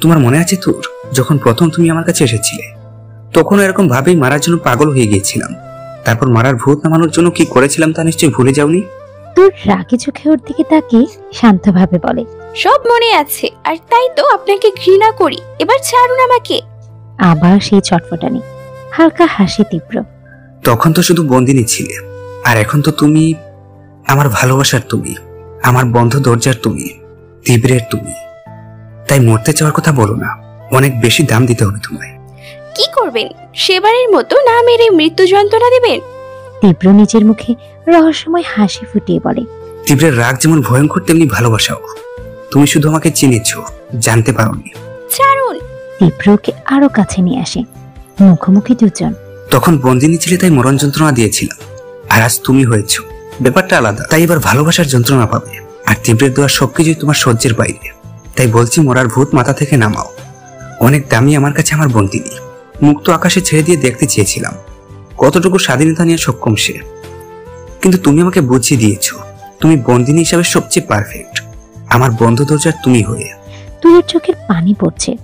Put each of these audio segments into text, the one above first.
তোমার মনে আছে তোর? যখন প্রথম তুমি আমার কাছে এসেছিলে তখন এরকম ভাবেই মারার জন্য পাগল হয়ে গিয়েছিলাম। তারপর মারার ভূত নামানোর জন্য কি করেছিলাম তা নিশ্চয়ই ভুলে যাওনি? তোর রাগে চোখে ওর দিকে তাকিয়ে শান্তভাবে বলে সব মনে আছে আর তাই তো আপনাকে ঘৃণা করি। এবার ছাড়ুন আমাকে। আবার সেই চটফটানি হালকা হাসি তীব্র। তখন তো শুধু বন্দিনী ছিলে আর এখন তো তুমি আমার ভালোবাসার তুমি আমার বন্ধ দরজার তুমি তীব্রের তুমি। তাই মরতে চাওয়ার কথা বলো না। অনেক বেশি দাম দিতে হবে তোমায়। কি করবেন? সেবারের মতো না মেরে মৃত্যু যন্ত্রণা দেবেন? তীব্র নিজের মুখে রহস্যময় হাসি ফুটিয়ে বলে তীব্রের রাগ যেমন ভয়ঙ্কর তেমনি ভালোবাসাও। তুমি শুধু আমাকে চিনেছ জানতে পারোনি। ছাড়ুন! তীব্রকে আরও কাছে নিয়ে আসে। মুখোমুখি দুজন। তখন বন্দিনী ছিলে তাই মরণ যন্ত্রণা দিয়েছিলাম আর আজ তুমি হয়েছ। ব্যাপারটা আলাদা। তাই এবার ভালোবাসার যন্ত্রণা পাবে। আর তীব্রের দেওয়া সবকিছুই তোমার সহ্যের বাইরে। তাই বলছি মরার ভূত মাথা থেকে নামাও। অনেক দামি আমার কাছে আমার বন্দিনী। মুক্ত আকাশে ছেড়ে দিয়ে দেখতে চেয়েছিলাম। কতটুকু স্বাধীনতা নিয়ে সক্ষম সে। কিন্তু তুমি আমাকে বুঝিয়ে দিয়েছ, তুমি বন্দিনী হিসাবে সবচেয়ে পারফেক্ট আমার বন্ধ দরজার তুমি হয়ে। তুইয়ের চোখের পানি পড়ছে।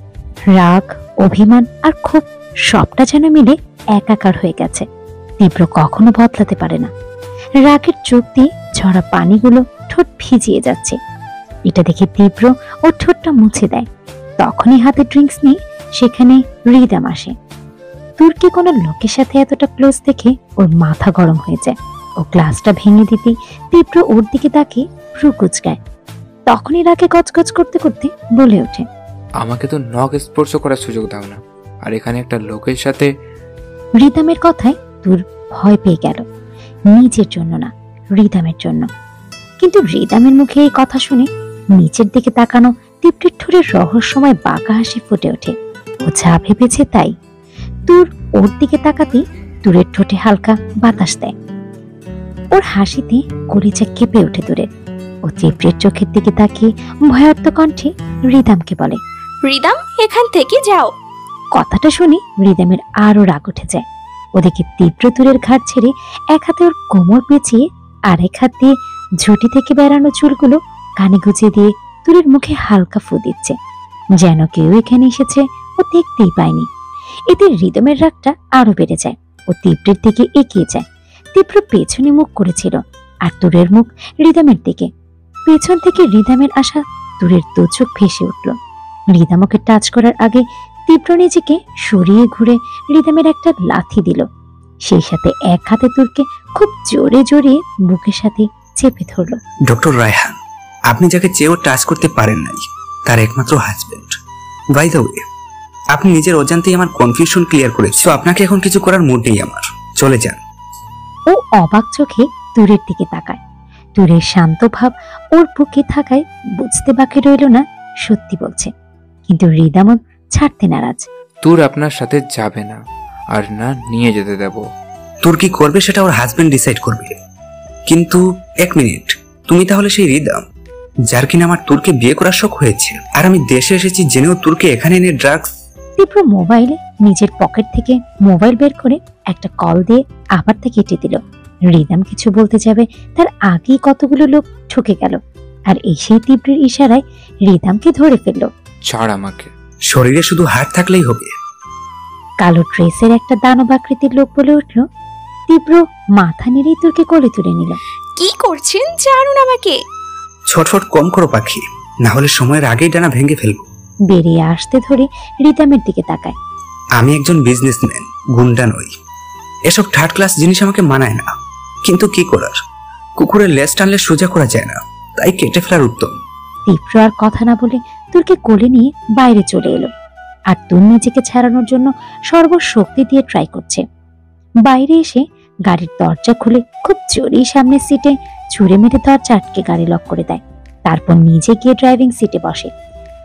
রাগ, অভিমান আর খুব সবটা যেন মিলে একাকার হয়ে গেছে। তীব্র কখনো বদলাতে পারে না। রাগের চোখ দিয়ে ঝরা পানিগুলো ঠোঁট ভিজিয়ে যাচ্ছে। এটা দেখে তীব্র ও ঠোঁটটা মুছে দেয়। তখনই হাতে ড্রিঙ্কস নিয়ে সেখানে রিদাম আসে। তুর্কি কোনো লোকের সাথে এতটা ক্লোজ দেখে ওর মাথা গরম হয়ে যায় ও গ্লাসটা ভেঙে দিতে তীব্র ওর দিকে তাকিয়ে ভ্রু কুচকায়। তখনই রাগে গজগজ করতে করতে বলে ওঠে। আমাকে তো নখ স্পর্শ করার সুযোগ দাও না। আর এখানে একটা লোকের সাথে রিদামের কথায় তোর ভয় পেয়ে গেল। নিজের জন্য না রিদামের জন্য। কিন্তু রিদামের মুখে এই কথা শুনে নিচের দিকে তাকানো তীব্রের ঠোঁটের রহস্যময় বাঁকা হাসি ফুটে ওঠে। ও যা ভেবেছে তাই। তুর ওর দিকে তাকাতেই তুরের ঠোঁটে হালকা বাতাস দেয়। ওর হাসিতে কলিজা কেঁপে ওঠে তুরের ও তীব্রের চোখের দিকে তাকিয়ে ভয়ার্থ কণ্ঠে রিদামকে বলে রিদাম এখান থেকে যাও। কথাটা শুনে রিদামের আরও রাগ উঠে যায়। ওদিকে তীব্র তুরের ঘাট ছেড়ে এক হাতে ওর কোমর পেঁচিয়ে আরেক হাত দিয়ে ঝুঁটি থেকে বেড়ানো চুলগুলো কানে গুজে দিয়ে তুরের মুখে হালকা ফু দিচ্ছে। যেন কেউ এখানে এসেছে, ও দেখতেই পায়নি। এতে রিদমের রাগটা আরও বেড়ে যায়, ও তীব্রের দিকে এগিয়ে যায়। তীব্র পেছনে মুখ করেছিল, আর তুরের মুখ রিদমের দিকে। পেছন থেকে রিদামের আসা তুরের দু চোখ ভেসে উঠল। রিদাম টাচ করার আগে তীব্র নিজেকে সরিয়ে ঘুরে রিদমের একটা লাথি দিল। সেই সাথে এক হাতে তুরকে খুব জোরে জোরে বুকের সাথে চেপে ধরলো। ডক্টর রায়হান আপনি যাকে চেয়েও টাচ করতে পারেন নাই তার একমাত্র হাজবেন্ড বাই দ্য ওয়ে আপনি নিজের অজান্তেই আমার কনফিউশন ক্লিয়ার করেছে তো আপনাকে এখন কিছু করার মুড নেই আমার। চলে যান। ও অবাক চোখে তুরের দিকে তাকায়। তুরের শান্ত ভাব ওর বুকে থাকায় বুঝতে বাকি রইল না সত্যি বলছে। কিন্তু রিদামত ছাড়তে নারাজ। তোর আপনার সাথে যাবে না আর না নিয়ে যেতে দেব। তোর কি করবে সেটা ওর হাজবেন্ড ডিসাইড করবে। কিন্তু এক মিনিট তুমি তাহলে সেই রিদাম যার কিনা আমার তুরকে বিয়ে করার শখ হয়েছে। আর আমি দেশে এসেছি জেনেও তুরকে এখানে এনে ড্রাগস তীব্র মোবাইলে নিজের পকেট থেকে মোবাইল বের করে একটা কল দিয়ে আবার তা কেটে দিল। রিদাম কিছু বলতে যাবে তার আগেই কতগুলো লোক ঠকে গেল। আর এই সেই তীব্রের ইশারায় রিদামকে ধরে ফেলল। ছাড় আমাকে। শরীরে শুধু হাড় থাকলেই হবে। কালো ড্রেসের একটা দানব আকৃতির লোক বলে উঠল। তীব্র মাথা নেড়েই তোরকে কোলে তুলে নিল। কি করছেন? জানুন আমাকে। ছটফট কম করো পাখি না হলে সময়ের আগেই ডানা ভেঙে ফেলব। বেরিয়ে আসতে ধরে রিদামের দিকে তাকায়। আমি একজন বিজনেসম্যান গুন্ডা নই। এসব থার্ড ক্লাস জিনিস আমাকে মানায় না। কিন্তু কি করার? কুকুরের লেজ টানলে সোজা করা যায় না তাই কেটে ফেলার উত্তম। তীব্র আর কথা না বলে তোরকে কোলে নিয়ে বাইরে চলে এলো। আর তুর নিজেকে ছাড়ানোর জন্য সর্বশক্তি দিয়ে ট্রাই করছে। বাইরে এসে গাড়ির দরজা খুলে খুব জোরেই সামনের সিটে ছুঁড়ে মেরে দরজা আটকে গাড়ি লক করে দেয়। তারপর নিজে গিয়ে ড্রাইভিং সিটে বসে।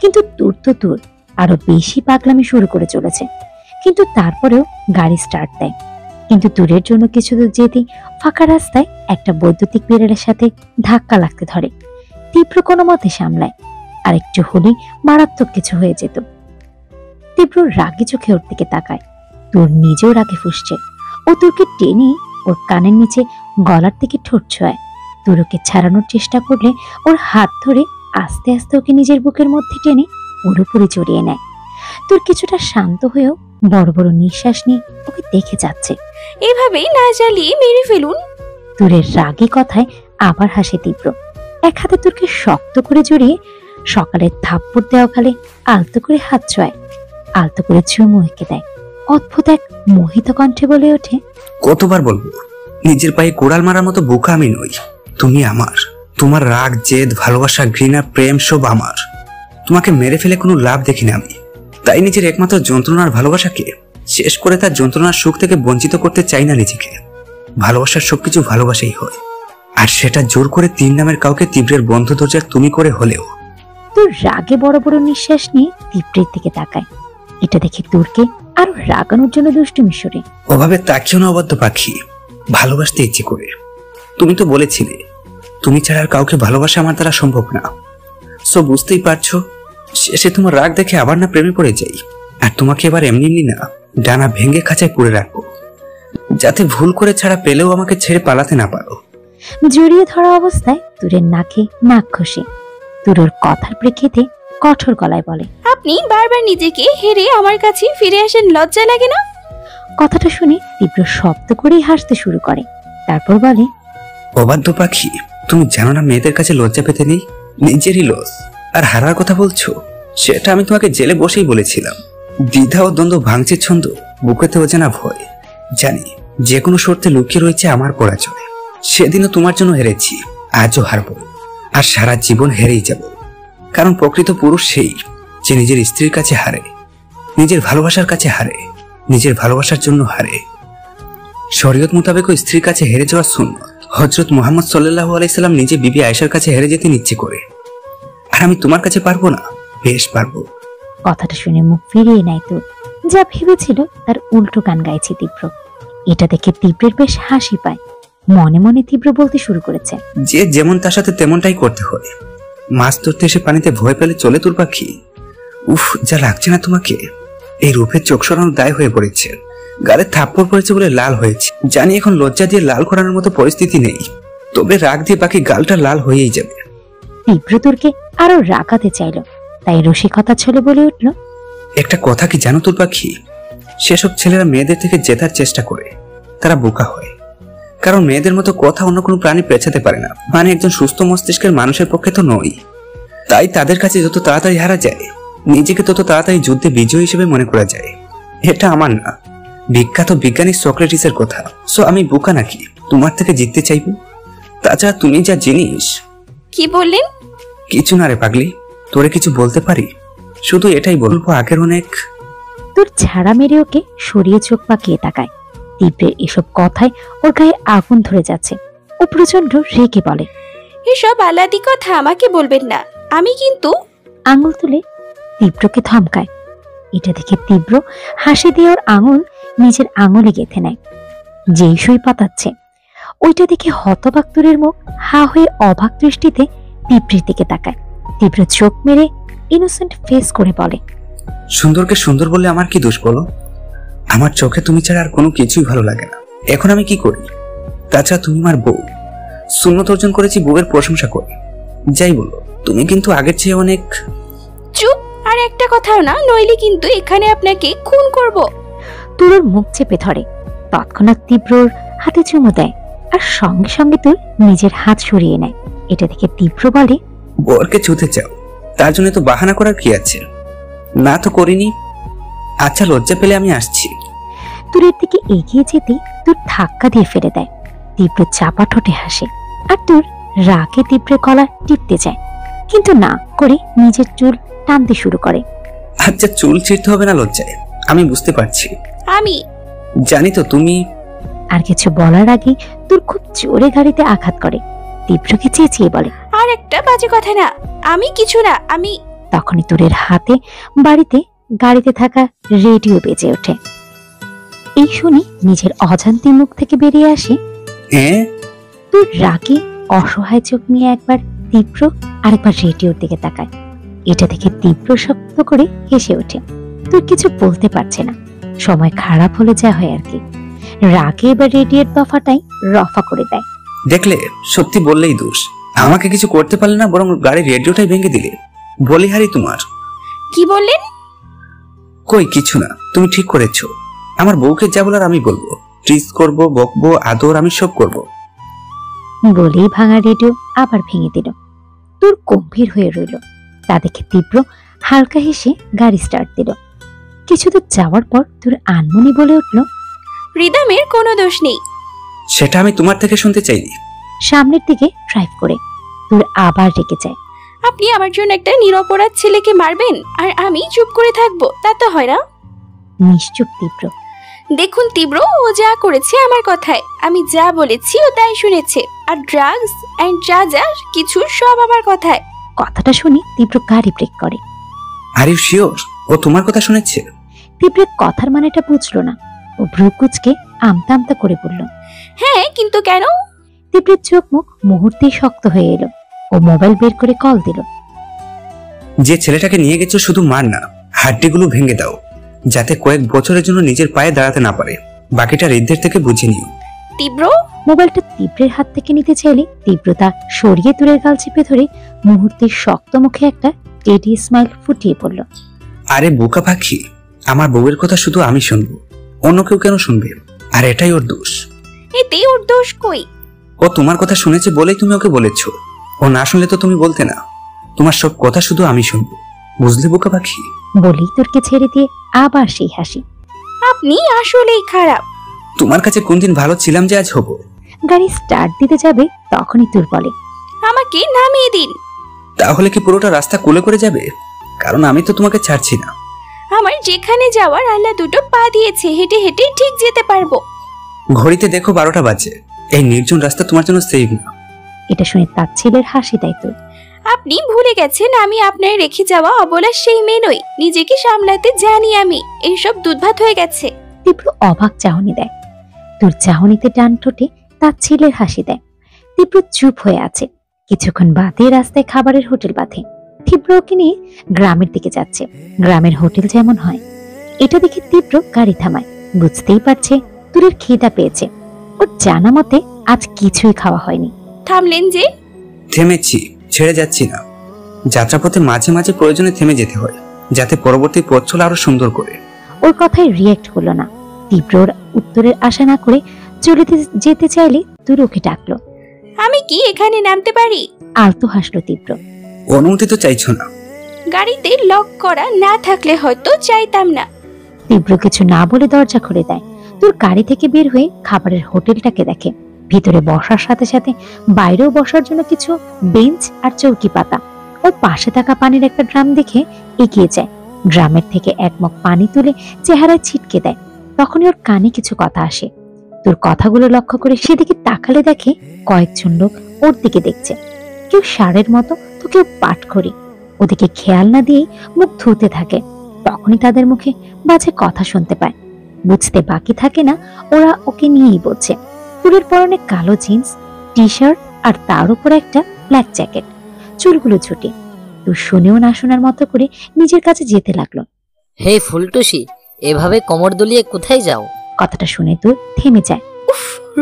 কিন্তু দূর তো দূর, আরও বেশি পাগলামি শুরু করে চলেছে। কিন্তু তারপরেও গাড়ি স্টার্ট দেয়। কিন্তু দূরের জন্য কিছু দূর যেতেই ফাঁকা রাস্তায় একটা বৈদ্যুতিক বিড়ালের সাথে ধাক্কা লাগতে ধরে। তীব্র কোনো মতে সামলায়। আর একটু হলেই মারাত্মক কিছু হয়ে যেত। তীব্র রাগে চোখে ওর দিকে তাকায়। তোর নিজেও রাগে ফুসছে। ও তোকে টেনে ওর কানের নিচে গলার দিকে ঠোঁট ছোঁয় তোর ওকে ছাড়ানোর চেষ্টা করলে ওর হাত ধরে আস্তে আস্তে ওকে নিজের বুকের মধ্যে টেনে পুরোপুরি জড়িয়ে নেয়। তোর কিছুটা শান্ত হয়েও বড় বড় নিঃশ্বাস নিয়ে ওকে দেখে যাচ্ছে। এভাবেই না জ্বালিয়ে মেরে ফেলুন। তুরের রাগী কথায় আবার হাসে তীব্র। এক হাতে তুরকে শক্ত করে জড়িয়ে সকালের থাপ্পড় দেওয়া গালে আলতো করে হাত ছোঁয় আলতো করে চুমু এঁকে দেয়। অদ্ভুত এক মোহিত কণ্ঠে বলে ওঠে কতবার বলব নিজের পায়ে কোড়াল মারার মতো বোকা আমি নই। তুমি আমার। তোমার রাগ জেদ ভালোবাসা ঘৃণা প্রেম সব আমার। তোমাকে মেরে ফেলে কোনো লাভ দেখি না আমি। তাই নিজের একমাত্র যন্ত্রণার ভালোবাসাকে শেষ করে তার যন্ত্রণার সুখ থেকে বঞ্চিত করতে চাই না নিজেকে। ভালোবাসার সবকিছু ভালোবাসাই হয়। আর সেটা জোর করে তিন নামের কাউকে তীব্রের বন্ধ দরজার তুমি করে হলেও। তোর রাগে বড় বড় নিঃশ্বাস নিয়ে তীব্রের দিকে তাকায়। এটা দেখে তোরকে আরও রাগানোর জন্য দুষ্টুমি সরে ওভাবে তাকিও না অবাধ্য পাখি। ভালোবাসতে ইচ্ছে করে। তুমি তো বলেছিলে তুমি ছাড়া আর কাউকে ভালোবাসা আমার দ্বারা সম্ভব না। সো বুঝতেই পারছ শেষে তোমার রাগ দেখে আবার না প্রেমে পড়ে যাই আর তোমাকে এবার এমনি এমনি না ডানা ভেঙে খাঁচায় পুড়ে রাখব। যাতে ভুল করে ছাড়া পেলেও আমাকে ছেড়ে পালাতে না পারো। জড়িয়ে ধরা অবস্থায় তুরের নাকে নাক খসে তুরোর কথার প্রেক্ষিতে কঠোর গলায় বলে আপনি বারবার নিজেকে হেরে আমার কাছে ফিরে আসেন লজ্জা লাগে না? কথাটা শুনে তীব্র শব্দ করেই হাসতে শুরু করে। তারপর বলে অবাধ্য পাখি তুমি জানো না মেয়েদের কাছে লজ্জা পেতে নেই? নিজেরই লস আর হারার কথা বলছো? সেটা আমি তোমাকে জেলে বসেই বলেছিলাম। দ্বিধা ও দ্বন্দ্ব ভাঙছে ছন্দ বুকেতে অজানা ভয়। জানি, যে কোনো শর্তে লুকিয়ে রয়েছে আমার পরাজয়। সেদিনও তোমার জন্য হেরেছি, আজও হারবো। আর সারা জীবন হেরেই যাব। কারণ প্রকৃত পুরুষ সেই, যে নিজের স্ত্রীর কাছে হারে, নিজের ভালোবাসার কাছে হারে, নিজের ভালোবাসার জন্য হারে। শরীয়ত মোতাবেক স্ত্রীর কাছে হেরে যাওয়া শূন্য। হজরত মোহাম্মদ সাল্লাহ আলাইসাল্লাম নিজে বিবি আয়েশার কাছে হেরে যেতে নিচ্ছে করে। আর আমি তোমার কাছে পারব না বেশ পারব। কথাটা শুনে মুখ ফিরিয়ে নেয় তোর যা ভেবেছিল তার উল্টো গান গাইছে তীব্র। এটা দেখে তীব্রের বেশ হাসি পায়। মনে মনে তীব্র বলতে শুরু করেছে। যে যেমন তার সাথে তেমনটাই করতে হয়। মাছ ধরতে এসে পানিতে ভয় পেলে চলে তোর পাখি। উফ যা লাগছে না তোমাকে। এই রূপের চোখ সরানোর দায় হয়ে পড়েছে। গালে থাপ্পড় পড়েছে বলে লাল হয়েছে। জানি এখন লজ্জা দিয়ে লাল করানোর মতো পরিস্থিতি নেই। তবে রাগ দিয়ে বাকি গালটা লাল হয়েই যাবে। তীব্র আরও রাগাতে চাইল তাই রসিকতা ছলে বলে উঠল একটা কথা কি জানো তোর পাখি? সেসব ছেলেরা মেয়েদের থেকে জেতার চেষ্টা করে তারা বোকা হয়। কারণ মেয়েদের মতো কথা অন্য কোনো প্রাণী পেছাতে পারে না। মানে একজন সুস্থ মস্তিষ্কের মানুষের পক্ষে তো নই তাই তাদের কাছে যত তাড়াতাড়ি হারা যায় নিজেকে তত তাড়াতাড়ি যুদ্ধে বিজয় হিসেবে মনে করা যায়। এটা আমার না। বিখ্যাত বিজ্ঞানী সক্রেটিসের কথা। সো আমি বোকা নাকি? তোমার থেকে জিততে চাইব? তাছাড়া তুমি যা জিনিস। কি বললেন? কিছু না রে পাগলি তোরে কিছু বলতে পারি? শুধু এটাই বলব আগের অনেক। তোর ছাড়া মেরে ওকে সরিয়ে চোখ পাকিয়ে তাকায়। তীব্রের এসব কথায় ওর গায়ে আগুন ধরে যাচ্ছে। ও প্রচণ্ড রেগে বলে এসব আলাদি কথা আমাকে বলবেন না। আমি কিন্তু আঙুল তুলে তীব্রকে ধমকায়। এটা দেখে তীব্র হাসি দিয়ে ওর আঙুল নিজের আঙুলে গেঁথে নেয়। যেই সই পাতাচ্ছে ওইটা দেখে হতবাক তুরের মুখ হা হয়ে অবাক দৃষ্টিতে তীব্রের দিকে তাকায়। তীব্র চোখ মেরে ইনোসেন্ট ফেস করে বলে সুন্দরকে সুন্দর বললে আমার কি দোষ বলো? আমার চোখে তুমি ছাড়া আর কোনো কিছুই ভালো লাগে না। এখন আমি কি করি? তাছাড়া তুমি আমার বউ। শূন্যত অর্জন করেছি বউয়ের প্রশংসা করি। যাই বলো তুমি কিন্তু আগের চেয়ে অনেক চুপ আর একটা কথাও না নইলে কিন্তু এখানে আপনাকে খুন করব। তুরোর মুখ চেপে ধরে। তৎক্ষণাৎ তীব্রর হাতে চুমু দেয় আর সঙ্গে সঙ্গে তুর নিজের হাত সরিয়ে নেয়। এটা দেখে তীব্র বলে বরকে ছুতে চাও। তার জন্য তো বাহানা করার কি আছে? না তো করিনি। আচ্ছা লজ্জা পেলে আমি আসছি। তুরের দিকে এগিয়ে যেতে তুর ধাক্কা দিয়ে ফেলে দেয়। তীব্র চাপা ঠোঁটে হাসে আর তুর রাগে তীব্রের গলা টিপতে যায় কিন্তু না করে নিজের চুল টানতে শুরু করে। আচ্ছা চুল ছিঁড়তে হবে না লজ্জায়। আমি বুঝতে পারছি। আমি। জানি তো তুমি। আর কিছু বলার আগে তুর খুব জোরে গাড়িতে আঘাত করে। তীব্রকে চেঁচিয়ে বলে আর একটা বাজে কথা না আমি কিছু না আমি তখনই তুরের হাতে বাড়িতে গাড়িতে থাকা রেডিও বেজে ওঠে। এই শুনে নিজের অজান্তি মুখ থেকে বেরিয়ে আসে হ্যাঁ? তুর রাগে অসহায় চোখ নিয়ে একবার তীব্র আরেকবার রেডিওর দিকে তাকায়। এটা দেখে তীব্র শক্ত করে হেসে ওঠে। তুই কিছু বলতে পারছে না। সময় খারাপ হলে যা হয় আর কি। রাগে এবার রেডিওর দফাটাই রফা করে দেয়। দেখলে সত্যি বললেই দোষ। আমাকে কিছু করতে পারলে না বরং গাড়ির রেডিওটাই ভেঙে দিলে। বলিহারি তোমার। কি বললেন? কই কিছু না তুমি ঠিক করেছ। আমার বউকে যা বলার আমি বলব। ট্রিস করব বকবো আদর আমি সব করব। বলেই ভাঙা রেডিও আবার ভেঙে দিল। তোর গম্ভীর হয়ে রইল। তা দেখে তীব্র হালকা হেসে গাড়ি স্টার্ট দিল। কিছু দূর যাওয়ার পর তোর আনমনি বলে উঠল রিদামের কোনো দোষ নেই। সেটা আমি তোমার থেকে শুনতে চাইনি। সামনের দিকে ড্রাইভ করে তোর আবার রেগে যায়। আপনি আমার জন্য একটা নিরপরাধ ছেলেকে মারবেন আর আমি চুপ করে থাকব তা তো হয় না? নিশ্চুপ তীব্র। দেখুন তীব্র ও যা করেছে আমার কথায় আমি যা বলেছি ও তাই শুনেছে আর ড্রাগস অ্যান্ড যা যা কিছু সব আমার কথায়। কথাটা শুনি তীব্র গাড়ি ব্রেক করে। আর ইউ শিওর ও তোমার কথা শুনেছে? তীব্রের কথার মানেটা বুঝলো না। ও ভ্রুকুচকে আমতা আমতা করে বলল হ্যাঁ কিন্তু কেন? তীব্রের চোখ মুখ মুহূর্তেই শক্ত হয়ে এলো। ও মোবাইল বের করে কল দিল যে ছেলেটাকে নিয়ে গেছো শুধু মার না হাড্ডিগুলো ভেঙে দাও যাতে কয়েক বছরের জন্য নিজের পায়ে দাঁড়াতে না পারে। বাকিটা হৃদয়ের থেকে বুঝে নিও। তীব্র? মোবাইলটা তীব্রের হাত থেকে নিতে চাইলে তীব্রতা সরিয়ে দূরের গাল চেপে ধরে মুহূর্তে শক্ত মুখে একটা টেডি স্মাইল ফুটিয়ে পড়ল। আরে বোকা পাখি আমার বউয়ের কথা শুধু আমি শুনব অন্য কেউ কেন শুনবে? আর এটাই ওর দোষ। এতে ওর দোষ কই? ও তোমার কথা শুনেছে বলেই তুমি ওকে বলেছ। ও না শুনলে তো তুমি বলতে না। তোমার সব কথা শুধু আমি শুনব। বুঝলে বোকা পাখি? বলেই তোরকে ছেড়ে দিয়ে আবার সেই হাসি। আপনি আসলেই খারাপ। তোমার কাছে কোন দিন ভালো ছিলাম যে আজ হব? গাড়ি স্টার্ট দিতে যাবে তখনই তোর বলে। আমাকে নামিয়ে দিন। তাহলে কি পুরোটা রাস্তা কোলে করে যাবে? কারণ আমি তো তোমাকে ছাড়ছি না। আমার যেখানে যাওয়ার আল্লাহ দুটো পা দিয়েছে হেঁটে হেঁটে ঠিক যেতে পারব। ঘড়িতে দেখো বারোটা বাজে। এই নির্জন রাস্তা তোমার জন্য সেভ না। এটা শুনে তার ছেলের হাসি তাই তোর আপনি ভুলে গেছেন আমি আপনার রেখে যাওয়া অবলা সেই মেয়ে নই। নিজেকে সামলাতে জানি আমি। এইসব দুধভাত হয়ে গেছে। তীব্র অবাক চাহনি দেয়। তোর চাহনিতে ডান ঠোঁটে তার ছেলের হাসি দেয়। তীব্র চুপ হয়ে আছে। কিছুক্ষণ বাদে রাস্তায় খাবারের হোটেল বাঁধে। তীব্র ওকে নিয়ে গ্রামের দিকে যাচ্ছে। গ্রামের হোটেল যেমন হয় এটা দেখে তীব্র গাড়ি থামায়। বুঝতেই পারছে তোরের খিদা পেয়েছে। ওর জানা মতে আজ কিছুই খাওয়া হয়নি। থামলেন যে? থেমেছি ছেড়ে যাচ্ছি না। যাত্রাপথে মাঝে মাঝে প্রয়োজনে থেমে যেতে হয় যাতে পরবর্তী পথ চলা আরও সুন্দর করে। ওর কথায় রিয়েক্ট করল না। তীব্র ওর উত্তরের আশা না করে চলে যেতে চাইলে তুই ওকে ডাকলো। আমি কি এখানে নামতে পারি? আলতো হাসলো তীব্র। অনুমতি তো চাইছো না। গাড়িতে লক করা না থাকলে হয়তো চাইতাম না। তীব্র কিছু না বলে দরজা খুলে দেয়। তোর গাড়ি থেকে বের হয়ে খাবারের হোটেলটাকে দেখে। ভিতরে বসার সাথে সাথে বাইরেও বসার জন্য কিছু বেঞ্চ আর চৌকি পাতা। ওর পাশে থাকা পানির একটা ড্রাম দেখে এগিয়ে যায়। ড্রামের থেকে এক মগ পানি তুলে চেহারায় ছিটকে দেয়। তখনই ওর কানে কিছু কথা আসে। তোর কথাগুলো লক্ষ্য করে সেদিকে তাকালে দেখে কয়েকজন লোক ওর দিকে দেখছে। কেউ সারের মতো তো পাঠ করি। ওদিকে খেয়াল না দিয়েই মুখ ধুতে থাকে। তখনই তাদের মুখে বাজে কথা শুনতে পায়। বুঝতে বাকি থাকে না ওরা ওকে নিয়েই বলছে। তুলের পরনে কালো জিন্স টি শার্ট আর তার উপর একটা ব্ল্যাক জ্যাকেট। চুলগুলো ছুটে তুই শুনেও না শোনার মতো করে নিজের কাছে যেতে লাগল। হে ফুলটুসি এভাবে কোমর দলিয়ে কোথায় যাও? কথাটা শুনে তুই থেমে যায়।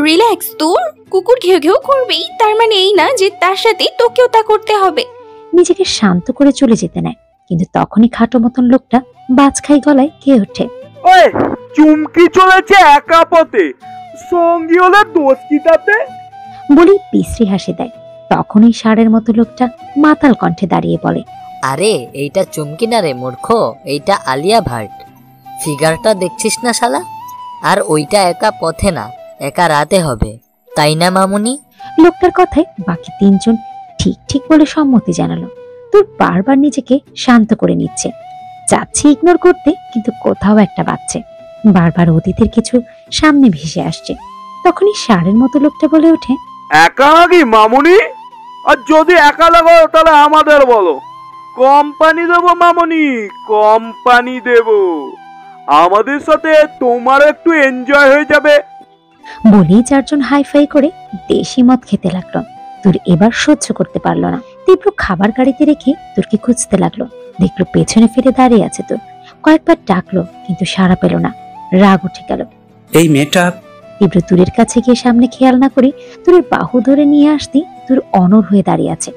রিল্যাক্স তোর কুকুর ঘেউ ঘেউ করবেই। তার মানে এই না যে তার সাথে তোকেও তা করতে হবে। নিজেকে শান্ত করে চলে যেতে নেয়। কিন্তু তখনই খাটো মতন লোকটা বাজ খাই গলায় কে ওঠে? ওই চুমকি চলেছে একা পথে। সঙ্গী হলে দোষ কি তাতে? বলেই বিশ্রী হাসি দেয়। তখনই ষাঁড়ের মতো লোকটা মাতাল কণ্ঠে দাঁড়িয়ে বলে আরে এইটা চুমকি না রে মূর্খ এইটা আলিয়া ভাট। ফিগারটা দেখছিস না শালা? আর ওইটা একা পথে না। একা রাতে হবে। তাই না মামুনি? লোকটার কথায় বাকি তিনজন ঠিক ঠিক বলে সম্মতি জানালো। তোর বারবার নিজেকে শান্ত করে নিচ্ছে। চাচ্ছে ইগনোর করতে কিন্তু কোথাও একটা বাচ্চে বারবার অতীতের কিছু সামনে ভেসে আসছে। তখনই সারের মতো লোকটা বলে ওঠে একা নাকি মামুনি? আর যদি একা লাগো তাহলে আমাদের বলো। কোম্পানি দেবো মামুনি কোম্পানি দেব। আমাদের সাথে তোমার একটু এনজয় হয়ে যাবে। বলেই চারজন হাইফাই করে দেশি মদ খেতে লাগল। তোর এবার সহ্য করতে পারল না। তীব্র খাবার গাড়িতে রেখে তোরকে খুঁজতে লাগল। দেখল পেছনে ফিরে দাঁড়িয়ে আছে তোর কয়েকবার ডাকলো কিন্তু সাড়া পেল না। রাগ উঠে গেল। এই মেয়েটা? তীব্র তুরের কাছে গিয়ে সামনে খেয়াল না করে তুরের বাহু ধরে নিয়ে আসতে তুর অনর হয়ে দাঁড়িয়ে আছে।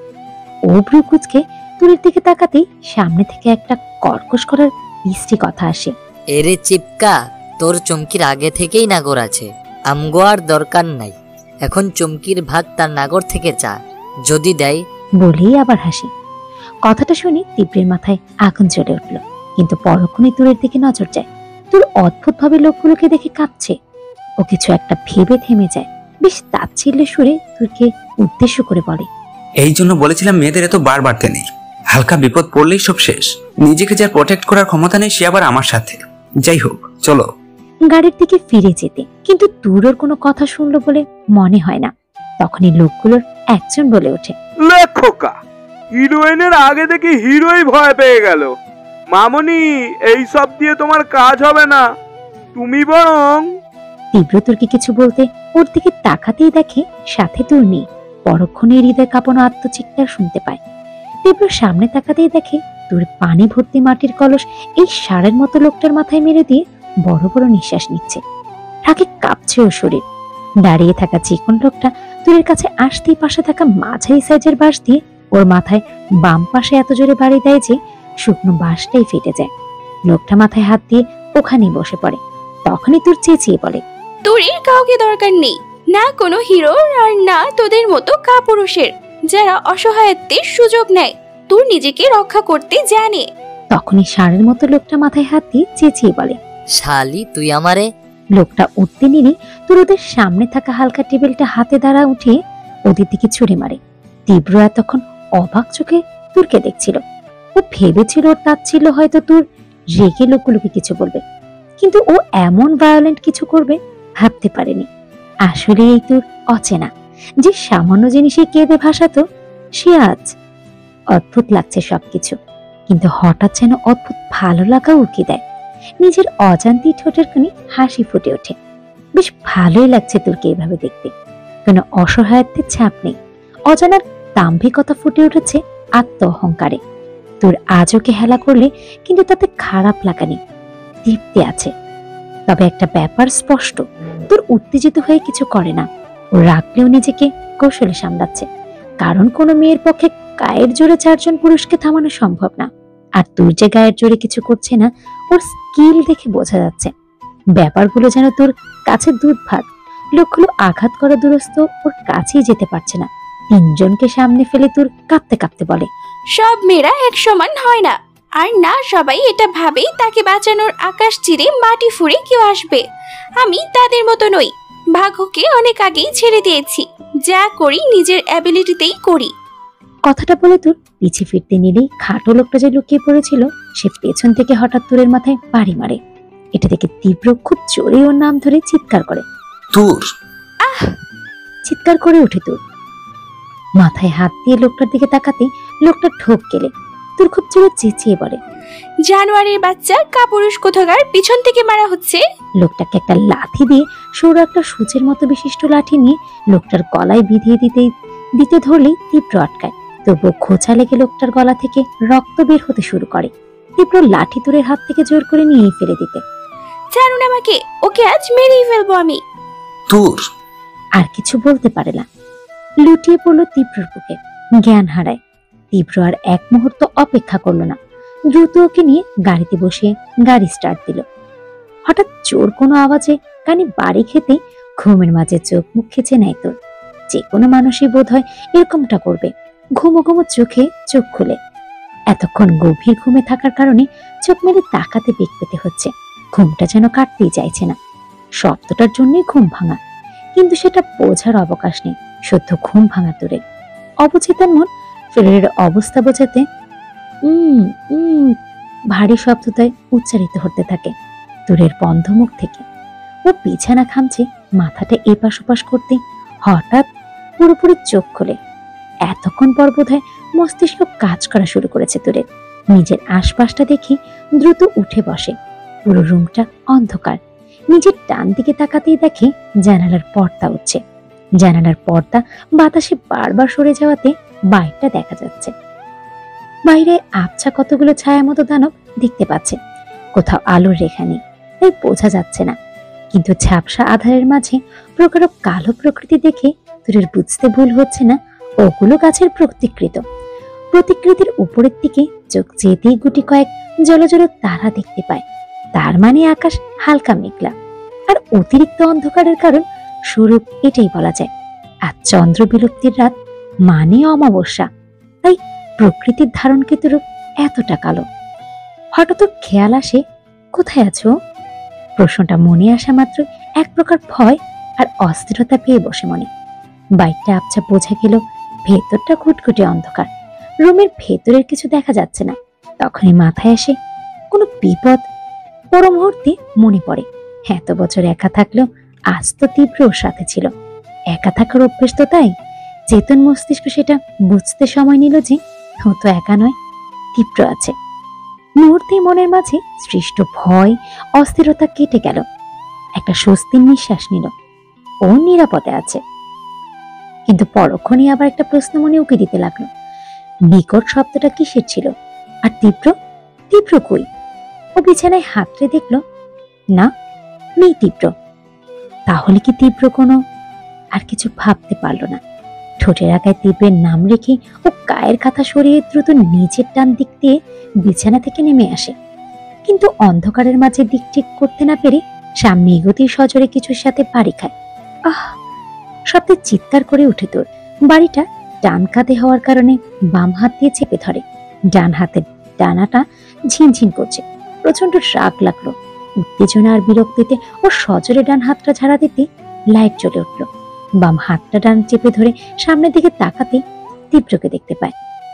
ও ভ্রুকুচকে তুরের দিকে তাকাতেই সামনে থেকে একটা কর্কশ করার মিষ্টি কথা আসে। এরে চিপকা তোর চমকির আগে থেকেই নাগর আছে। আমগো আর দরকার নাই। এখন চমকির ভাত তার নাগর থেকে চা যদি দেয়। বলেই আবার হাসি। কথাটা শুনে তীব্রের মাথায় আগুন চলে উঠল কিন্তু পরক্ষণে তুরের দিকে নজর যায়। তুর অদ্ভুতভাবে লোকগুলোকে দেখে কাঁপছে। ও কিছু একটা ভেবে থেমে যায়। বেশ তাচ্ছিল্যের সুরে তুরকে উদ্দেশ্য করে বলে এই জন্য বলেছিলাম মেয়েদের এত বার বাড়তে নেই হালকা বিপদ পড়লেই সব শেষ। নিজেকে যার প্রোটেক্ট করার ক্ষমতা নেই সে আবার আমার সাথে। যাই হোক চলো। গাড়ির দিকে ফিরে যেতে। কিন্তু তুরোর কোনো কথা শুনলো বলে মনে হয় না। তখনই লোকগুলোর একজন বলে ওঠে লেখকা হিরোইনের আগে দেখি হিরোই ভয় পেয়ে গেল। মামনি এই সব দিয়ে তোমার কাজ হবে না। তুমি বরং তীব্র তুর্কি কিছু বলতে ওর দিকে তাকাতেই দেখে সাথে তুর নেই পরক্ষণে হৃদয় কাঁপানো আত্মচিৎকার শুনতে পায়। তীব্র সামনে তাকাতেই দেখে তোর পানি ভর্তি মাটির কলস এই সারের মতো লোকটার মাথায় মেরে দিয়ে বড় বড় নিঃশ্বাস নিচ্ছে। রাগে কাঁপছে ওর শরীর। দাঁড়িয়ে থাকা চিকন লোকটা তুরের কাছে আসতেই পাশে থাকা মাঝারি সাইজের বাঁশ দিয়ে ওর মাথায় বাম পাশে এত জোরে বাড়ি দেয় যে শুকনো বাঁশটাই ফেটে যায়। লোকটা মাথায় হাত দিয়ে ওখানেই বসে পড়ে। তখনই তোর চেঁচিয়ে বলে তোরের কাউকে দরকার নেই। না কোনো হিরোর আর না তোদের মতো কাপুরুষের যারা অসহায়ত্বের সুযোগ নেয়। তোর নিজেকে রক্ষা করতে জানে। তখনই ষাঁড়ের মতো লোকটা মাথায় হাত দিয়ে চেঁচিয়ে বলে শালি, তুই আমারে? লোকটা উঠতে নিলে তোর ওদের সামনে থাকা হালকা টেবিলটা হাতে দ্বারা উঠিয়ে ওদের দিকে ছুড়ে মারে। তীব্র এতক্ষণ অবাক চোখে তুরকে দেখছিল। ও ভেবেছিল ওর তার ছিল হয়তো তোর রেগে লোকগুলোকে কিছু বলবে, কিন্তু ও এমন ভায়োলেন্ট কিছু করবে ভাবতে পারেনি। আসলে এই তোর অচেনা। যে সামান্য জিনিসে কেঁদে ভাসাতো, সে আজ অদ্ভুত লাগছে সবকিছু। কিন্তু হঠাৎ যেন অদ্ভুত ভালো লাগা উকি দেয়। নিজের অজান্তি ঠোঁটের কোণে হাসি ফুটে ওঠে। বেশ ভালোই লাগছে তোরকে এভাবে দেখতে। কোনো অসহায়ত্বের ছাপ নেই। অজানার দাম্ভিকতা ফুটে উঠেছে আত্ম অহংকারে তোর আজকে হেলা করলে কিন্তু তাতে খারাপ লাগা নেই। তৃপ্তি আছে। তবে একটা ব্যাপার স্পষ্ট, তোর উত্তেজিত হয়ে কিছু করে না। ও রাখলেও নিজেকে কৌশলে সামলাচ্ছে। কারণ কোনো মেয়ের পক্ষে গায়ের জোরে চারজন পুরুষকে থামানো সম্ভব না। আর তোর যে গায়ের জোরে কিছু করছে না, ওর স্কিল দেখে বোঝা যাচ্ছে। ব্যাপারগুলো যেন তোর কাছে দুধ ভাত লোকগুলো আঘাত করা দূরস্থ ওর কাছেই যেতে পারছে না। তিনজনকে সামনে ফেলে তোর কাঁপতে কাঁপতে বলে সব মেয়েরা এক সমান হয় না। আর না সবাই এটা ভাবেই তাকে বাঁচানোর আকাশ চিরে মাটি ফুঁড়ে কেউ আসবে। আমি তাদের মতো নই। ভাগ্যকে অনেক আগেই ছেড়ে দিয়েছি। যা করি নিজের অ্যাবিলিটিতেই করি। কথাটা বলে তোর পিছে ফিরতে নিলেই খাটো লোকটা যে লুকিয়ে পড়েছিল সে পেছন থেকে হঠাৎ তোরের মাথায় বাড়ি মারে। এটা দেখে তীব্র খুব জোরে ওর নাম ধরে চিৎকার করে। তোর? চিৎকার করে ওঠে তোর। মাথায় হাত দিয়ে লোকটার দিকে তাকাতে লোকটা ঠোক গেলে তোর খুব জোরে চেঁচিয়ে বলে জানুয়ারির বাচ্চা কাপুরুষ কোথাকার পিছন থেকে মারা হচ্ছে। লোকটাকে একটা লাথি দিয়ে সরু একটা সূচের মতো বিশিষ্ট লাঠি নিয়ে লোকটার গলায় বিধিয়ে দিতে দিতে ধরলেই তীব্র আটকায়। তবুও খোঁচা লেগে লোকটার গলা থেকে রক্ত বের হতে শুরু করে। তীব্র লাঠি তুরের হাত থেকে জোর করে নিয়ে ফেলে দিতে। জানুন আমাকে ওকে আজ মেরেই ফেলব আমি। তোর? আর কিছু বলতে পারে না। লুটিয়ে পড়ল তীব্রর বুকে জ্ঞান হারায়। তীব্র আর এক মুহূর্ত অপেক্ষা করল না। দ্রুত ওকে নিয়ে গাড়িতে বসে গাড়ি স্টার্ট দিল। হঠাৎ জোর কোনো আওয়াজে কানে বাড়ি খেতে ঘুমের মাঝে চোখ মুখ খেছে নেয় তোর। যে কোনো মানুষই বোধ হয় এরকমটা করবে। ঘুমো ঘুমো চোখে চোখ খুলে। এতক্ষণ গভীর ঘুমে থাকার কারণে চোখ মেলে তাকাতে বেগ পেতে হচ্ছে। ঘুমটা যেন কাটতেই চাইছে না। শব্দটার জন্যই ঘুম ভাঙা। কিন্তু সেটা বোঝার অবকাশ নেই সত্য ঘুম ভাঙা তোরে অবচেতন মন ফেরের অবস্থা বোঝাতে, উম উম, ভারী শব্দতায় উচ্চারিত হতে থাকে তোরের বন্ধ মুখ থেকে। ও বিছানা খামছে, মাথাটা এপাশ ওপাশ করতে হঠাৎ পুরোপুরি চোখ খোলে। এতক্ষণ পর বোধহয় মস্তিষ্ক কাজ করা শুরু করেছে তোরের নিজের আশপাশটা দেখে দ্রুত উঠে বসে। পুরো রুমটা অন্ধকার। নিজের ডান দিকে তাকাতেই দেখে জানালার পর্দা উঠছে। জানালার পর্দা বাতাসে বারবার সরে যাওয়াতে বাইরটা দেখা যাচ্ছে। বাইরে আবছা কতগুলো ছায়া মতো দানব দেখতে পাচ্ছে। কোথাও আলোর রেখা নেই, তাই বোঝা যাচ্ছে না। কিন্তু ঝাপসা আধারের মাঝে প্রকার কালো প্রকৃতি দেখে তোর বুঝতে ভুল হচ্ছে না ওগুলো গাছের প্রতিকৃত। প্রতিকৃতির উপরের দিকে চোখ যেতেই গুটি কয়েক জলজল তারা দেখতে পায়। তার মানে আকাশ হালকা মেঘলা। আর অতিরিক্ত অন্ধকারের কারণ স্বরূপ এটাই বলা যায়। আর চন্দ্র বিলুপ্তির রাত মানে অমাবস্যা। তাই প্রকৃতির ধারণকৃত রূপ এতটা কালো। হঠাৎ খেয়াল আসে, কোথায় আছো? প্রশ্নটা মনে আসা মাত্র এক প্রকার ভয় আর অস্থিরতা পেয়ে বসে মনে। বাইকটা আবছা বোঝা গেল ভেতরটা ঘুটঘুটে অন্ধকার। রুমের ভেতরের কিছু দেখা যাচ্ছে না। তখনই মাথায় আসে কোনো বিপদ। পর মুহূর্তে মনে পড়ে, এত বছর একা থাকলেও আজ তো তীব্র সাথে ছিল। একা থাকার অভ্যেস তো তাই। চেতন মস্তিষ্ক সেটা বুঝতে সময় নিল যে ও তো একা নয়, তীব্র আছে। মুহূর্তে মনের মাঝে সৃষ্ট ভয়, অস্থিরতা কেটে গেল। একটা স্বস্তির নিঃশ্বাস নিল। ও নিরাপদে আছে। কিন্তু পরক্ষণে আবার একটা প্রশ্ন মনে উকি দিতে লাগল। বিকট শব্দটা কিসের ছিল? আর তীব্র? তীব্র কই? ও বিছানায় হাতড়ে দেখল, না নেই তীব্র। তাহলে কি তীব্র কোনো? আর কিছু ভাবতে পারল না। ঠোঁটের আগায় তীব্রের নাম রেখে ও গায়ের কাঁথা সরিয়ে দ্রুত নিচের টান দিক দিয়ে বিছানা থেকে নেমে আসে। কিন্তু অন্ধকারের মাঝে দিক ঠিক করতে না পেরে সামনে এগোতেই সজরে কিছুর সাথে বাড়ি খায়। আহ শব্দে চিৎকার করে উঠে তোর। বাড়িটা ডান কাঁধে হওয়ার কারণে বাম হাত দিয়ে চেপে ধরে। ডান হাতের ডানাটা ঝিনঝিন করছে। প্রচণ্ড রাগ লাগল। উত্তেজনা আর বিরক্তিতে ও সজরে ডান হাতটা ঝাড়া দিতে লাইট জ্বলে উঠল। বাম হাতটা ডান চেপে ধরে সামনের দিকে তাকাতে তীব্রকে দেখতে পায়।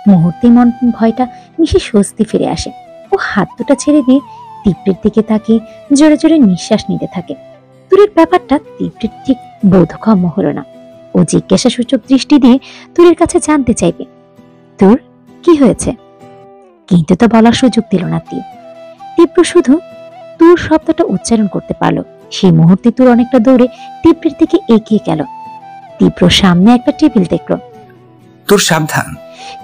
মুহূর্তে মন ভয়টা মিশে স্বস্তি ফিরে আসে। ও হাত দুটা ছেড়ে দিয়ে তীব্রের দিকে তাকিয়ে জোরে জোরে নিঃশ্বাস নিতে থাকে। তুরের ব্যাপারটা তীব্রের ঠিক বোধগম্য হলো না। ও জিজ্ঞাসা সূচক দৃষ্টি দিয়ে তুরের কাছে জানতে চাইবে। তোর কি হয়েছে? কিন্তু তো বলার সুযোগ দিল না তীর। তীব্র শুধু তুর শব্দটা উচ্চারণ করতে পারল। সেই মুহূর্তে তুর অনেকটা দৌড়ে তীব্রের দিকে এগিয়ে গেল। তীব্র সামনে একটা টেবিল দেখল। তোর সাবধান।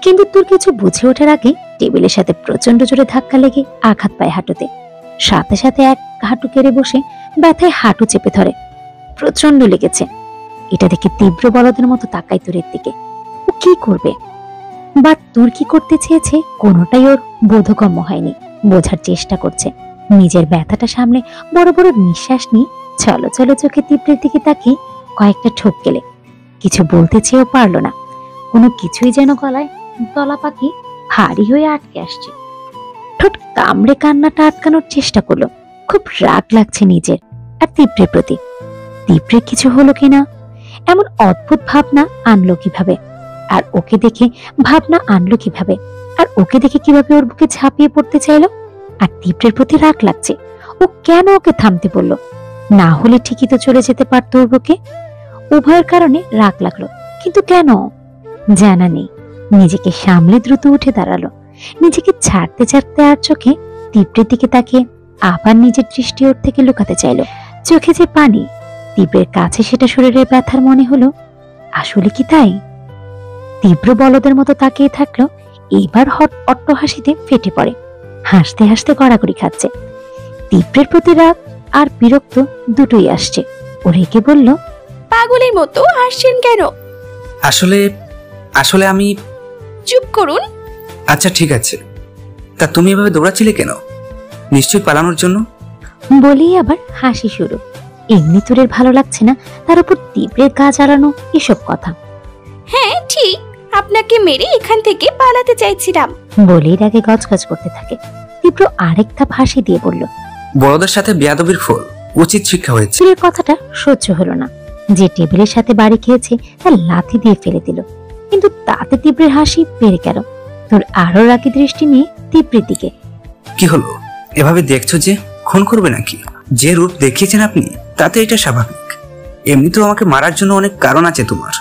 কিন্তু তোর কিছু বুঝে ওঠার আগে টেবিলের সাথে প্রচণ্ড জোরে ধাক্কা লেগে আঘাত পায় হাঁটুতে। সাথে সাথে এক হাঁটু কেড়ে বসে ব্যথায় হাঁটু চেপে ধরে। প্রচণ্ড লেগেছে। এটা দেখে তীব্র বলদের মতো তাকাই তোরের দিকে। ও কি করবে? বা তোর কি করতে চেয়েছে? কোনোটাই ওর বোধগম্য হয়নি। বোঝার চেষ্টা করছে। নিজের ব্যথাটা সামনে বড় বড় নিঃশ্বাস নিয়ে চলো চলো চোখে তীব্রের দিকে তাকিয়ে কয়েকটা ঠোক গেলে। কিছু বলতে চেয়েও পারল না। কোনো কিছুই যেন গলায় তলা পাখি ভারী হয়ে আটকে আসছে। ঠোঁট কামড়ে কান্নাটা আটকানোর চেষ্টা করল। খুব রাগ লাগছে নিজের আর তীব্রের প্রতি। তীব্রের কিছু হলো কিনা? এমন অদ্ভুত ভাবনা আনলো কীভাবে? আর ওকে দেখে ভাবনা আনলো কীভাবে? আর ওকে দেখে কীভাবে ওর বুকে ঝাঁপিয়ে পড়তে চাইলো? আর তীব্রের প্রতি রাগ লাগছে। ও কেন ওকে থামতে বলল? না হলে ঠিকই তো চলে যেতে পারতো ওর বুকে। উভয়ের কারণে রাগ লাগল। কিন্তু কেন? জানা নেই। নিজেকে সামলে দ্রুত উঠে দাঁড়াল। নিজেকে ছাড়তে ছাড়তে আর চোখে তীব্রের দিকে তাকিয়ে আবার নিজের দৃষ্টি ওর থেকে লুকাতে চাইলো। চোখে যে পানি তীব্রের কাছে সেটা শরীরের ব্যথার মনে হলো। আসলে কি তাই? তীব্র বলদের মতো তাকিয়ে থাকল এইবার হট অট্ট হাসিতে ফেটে পড়ে। হাসতে হাসতে গড়াগড়ি খাচ্ছে। তীব্রের প্রতি রাগ আর বিরক্ত দুটোই আসছে। ও রেগে বলল পাগলের মতো হাসছেন কেন? আসলে আসলে আমি চুপ করুন। আচ্ছা ঠিক আছে। তা তুমি এভাবে দৌড়াচ্ছিলে কেন? নিশ্চয়ই পালানোর জন্য? বলেই আবার হাসি শুরু। এমনি তোরের ভালো লাগছে না তার উপর তীব্রের গা জ্বালানো এসব কথা। হ্যাঁ ঠিক। আপনাকে মেরে এখান থেকে পালাতে চাইছিলাম। বলেই আগে গজগজ করতে থাকে। তীব্র আরেক ধাপ হাসি দিয়ে বলল বড়দের সাথে বেয়াদবির ফল উচিত শিক্ষা হয়েছে। তীরের কথাটা সহ্য হলো না। যে টেবিলের সাথে বাড়ি খেয়েছে তার লাথি দিয়ে ফেলে দিল। কিন্তু তাতে তীব্রের হাসি বেড়ে গেল। তোর আরও রাগি দৃষ্টি নিয়ে তীব্রের দিকে। কি হলো? এভাবে দেখছ যে খুন করবে নাকি? যে রূপ দেখিয়েছেন আপনি তাতে এটা স্বাভাবিক। এমনিতেও আমাকে মারার জন্য অনেক কারণ আছে তোমার।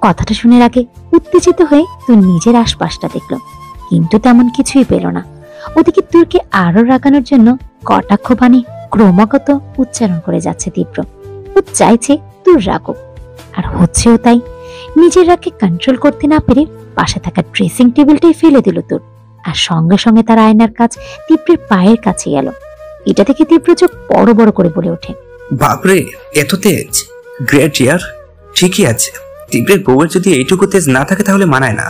কথাটা শুনে উত্তেজিত হয়ে তোর নিজের আশপাশটা দেখল। কিন্তু তেমন কিছুই পেল না। ওদিকে তুরকে আরও রাগানোর জন্য কটাক্ষ বাণী ক্রমাগত উচ্চারণ করে যাচ্ছে তীব্র। ও চাইছে তোর রাগুক আর হচ্ছেও তাই। নিজের রাগকে কন্ট্রোল করতে না পেরে পাশে থাকা ড্রেসিং টেবিলটাই ফেলে দিল তোর। আর সঙ্গে সঙ্গে তার আয়নার কাজ তীব্রের পায়ের কাছে গেল এটা দেখে তীব্র চোখ বড় বড় করে বলে ওঠে। বাপরে এত তেজ। গ্রেট ইয়ার ঠিকই আছে। তীব্রের বউয়ের যদি এইটুকু তেজ না থাকে তাহলে মানায় না।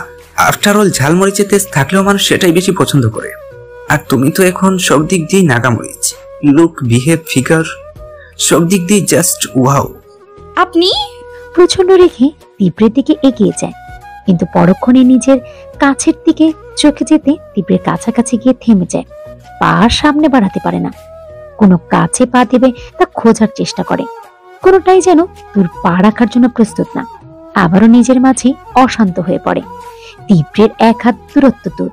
আফটার অল ঝালমরিচের তেজ থাকলেও মানুষ সেটাই বেশি পছন্দ করে। আর তুমি তো এখন সব দিক দিয়েই নাগামরিচ। লুক বিহেভ ফিগার সব দিক দিয়ে জাস্ট ওয়াও আপনি? প্রচণ্ড রেখে তীব্রের দিকে এগিয়ে যায়। কিন্তু পরক্ষণে নিজের কাছের দিকে চোখে যেতে তীব্রের কাছাকাছি গিয়ে থেমে যায়। পা সামনে বাড়াতে পারে না। কোনো কাছে পা দেবে তা খোঁজার চেষ্টা করে। কোনোটাই যেন তোর পা রাখার জন্য প্রস্তুত না। আবারও নিজের মাঝে অশান্ত হয়ে পড়ে। তীব্রের এক হাত দূরত্ব দূর।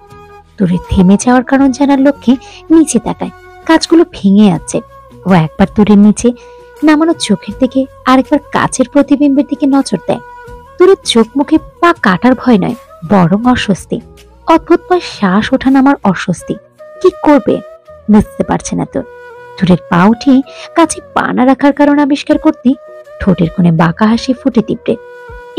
দূরে থেমে যাওয়ার কারণ জানার লক্ষ্যে নিচে তাকায়। কাজগুলো ভেঙে আছে। ও একবার দূরের নিচে নামানো চোখের দিকে আরেকবার কাছের প্রতিবিম্বের দিকে নজর দেয়। দূরের চোখ মুখে পা কাটার ভয় নয়, বরং অস্বস্তি। অদ্ভুতময় শ্বাস ওঠা নামার অস্বস্তি। কি করবে? বুঝতে পারছে না তোর দূরের পা উঠে কাছে পা না রাখার কারণ আবিষ্কার করতে ঠোঁটের কোণে বাঁকা হাসি ফুটে তীব্রে।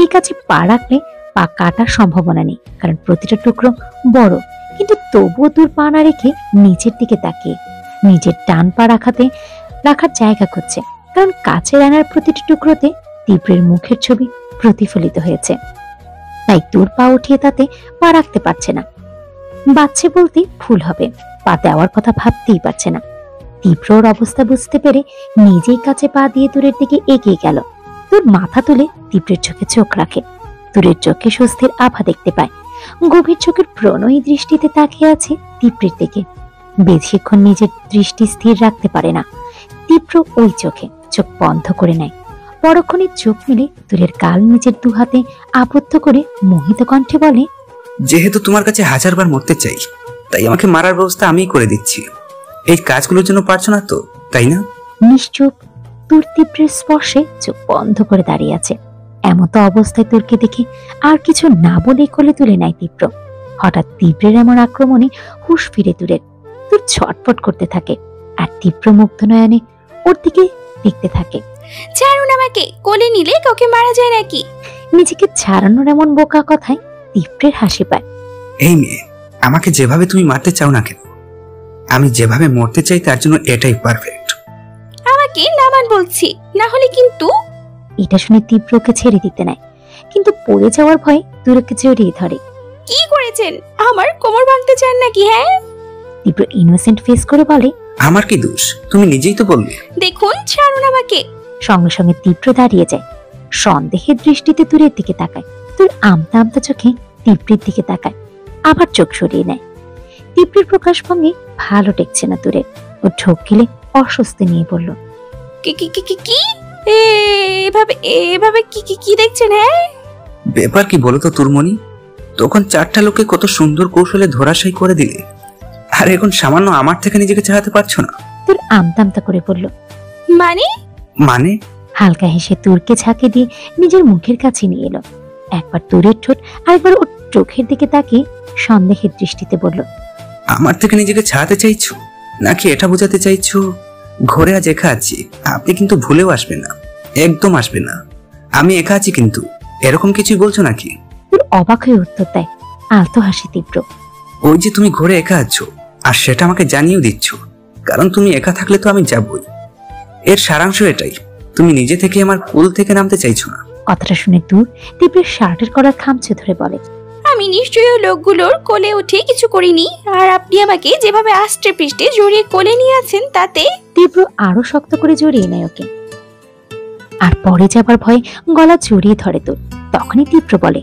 এই কাছে পা রাখলে পা কাটার সম্ভাবনা নেই, কারণ প্রতিটা টুকরো বড়। কিন্তু তবুও তোর পা না রেখে নিচের দিকে তাকিয়ে, নিজের টান পা রাখাতে, রাখার জায়গা খুঁজছে। কারণ কাছে আনার প্রতিটি টুকরোতে তীব্রের মুখের ছবি প্রতিফলিত হয়েছে। তাই তোর পা উঠিয়ে তাতে পা রাখতে পারছে না। বাচ্চে বলতে ভুল হবে। পা দেওয়ার কথা ভাবতেই পারছে না। তীব্রর অবস্থা বুঝতে পেরে নিজেই কাছে পা দিয়ে দূরের দিকে এগিয়ে গেল। তোর মাথা তুলে তীব্রের চোখে চোখ রাখে। দূরের চোখে স্বস্তির আভা দেখতে পায়। গভীর চোখের প্রণয়ী দৃষ্টিতে তাকিয়ে আছে তীব্রের দিকে। বেশিক্ষণ নিজের দৃষ্টি স্থির রাখতে পারে না। তীব্র ওই চোখে, চোখ বন্ধ করে নেয়। পরক্ষণে চোখ মিলে দূরের গাল নিজের দু হাতে আবদ্ধ করে মোহিত কণ্ঠে বলে যেহেতু তোমার কাছে হাজারবার মরতে চাই তাই আমাকে মারার ব্যবস্থা আমিই করে দিচ্ছি। এই কাজগুলোর জন্য পারছ না তো তাই না? নিশ্চুপ তুর তীব্রের স্পর্শে চোখ বন্ধ করে দাঁড়িয়ে আছে। এমতো অবস্থায় তুরকে দেখে আর কিছু না বলে কোলে তুলে নেয় তীব্র। হঠাৎ তীব্রের এমন আক্রমণে হুশ ফিরে তুরের। তুর ছটফট করতে থাকে আর তীব্র মুগ্ধ নয়নে ওর দিকে দেখতে থাকে। ছাড়ুন আমাকে কোলে নিলে কাউকে মারা যায় নাকি? নিজেকে ছাড়ানোর এমন বোকা কথায় তীব্রের হাসি পায়। এই মেয়ে আমাকে যেভাবে তুমি মারতে চাও না কেন? আমি যেভাবে মরতে চাই তার জন্য এটাই পারফেক্ট আমাকে নামান বলছি না হলে কিন্তু? এটা শুনে তীব্রকে ছেড়ে দিতে নেয় কিন্তু পড়ে যাওয়ার ভয়ে তুরকে জড়িয়ে ধরে। কি করেছেন? আমার কোমর ভাঙতে চান নাকি হ্যাঁ? তীব্র ইনোসেন্ট ফেস করে বলে আমার কি দোষ? তুমি নিজেই তো বললে। দেখুন ছাড়ুন আমাকে। সঙ্গে সঙ্গে তীব্র দাঁড়িয়ে যায়। সন্দেহের দৃষ্টিতে দূরের দিকে তাকায়। তোর আমতা আমতা চোখে তীব্রের দিকে তাকায়। আবার চোখ সরিয়ে নেয়। তীব্রের প্রকাশ ভঙ্গি ভালো টেকছে না দূরে। ও ঢোক গেলে অস্বস্তি নিয়ে বলল কি কি কি কি কি? এভাবে এভাবে কি কি কি দেখছেন হ্যাঁ? ব্যাপার কি বলো তো তুরমণি? তখন চারটা লোকে কত সুন্দর কৌশলে ধরাশাই করে দিলে। আর এখন সামান্য আমার থেকে নিজেকে ছাড়াতে পারছ না। তোর আমতা আমতা করে বলল মানে? মানে? হালকা হেসে তুরকে ঝাঁকে দিয়ে নিজের মুখের কাছে নিয়ে এলো। একবার তুরের ঠোঁট আরেকবার ওর চোখের দিকে তাকিয়ে সন্দেহের দৃষ্টিতে বলল আমার থেকে নিজেকে ছাড়াতে চাইছো? নাকি এটা বোঝাতে চাইছো? ঘরে আজ একা আছি আপনি কিন্তু ভুলেও আসবেন না একদম আসবে না। আমি একা আছি কিন্তু এরকম কিছুই বলছো নাকি? তোর অবাক হয়ে উত্তর দেয় আলতো হাসি তীব্র। ওই যে তুমি ঘরে একা আছো আর সেটা আমাকে জানিয়েও দিচ্ছ কারণ তুমি একা থাকলে তো আমি যাবই। এর সারাংশ এটাই। তুমি নিজে থেকে আমার কুল থেকে নামতে চাইছো না। কথাটা শুনে দূর তীব্রের শার্টের কলার খামচে ধরে বলে আমি নিশ্চয়ই ওই লোকগুলোর কোলে উঠে কিছু করিনি আর আপনি আমাকে যেভাবে আষ্টে পৃষ্ঠে জড়িয়ে কোলে নিয়ে আছেন তাতে তীব্র আরও শক্ত করে জড়িয়ে নেয় ওকে। আর পরে যাবার ভয়ে গলা জড়িয়ে ধরে তোর তখনই তীব্র বলে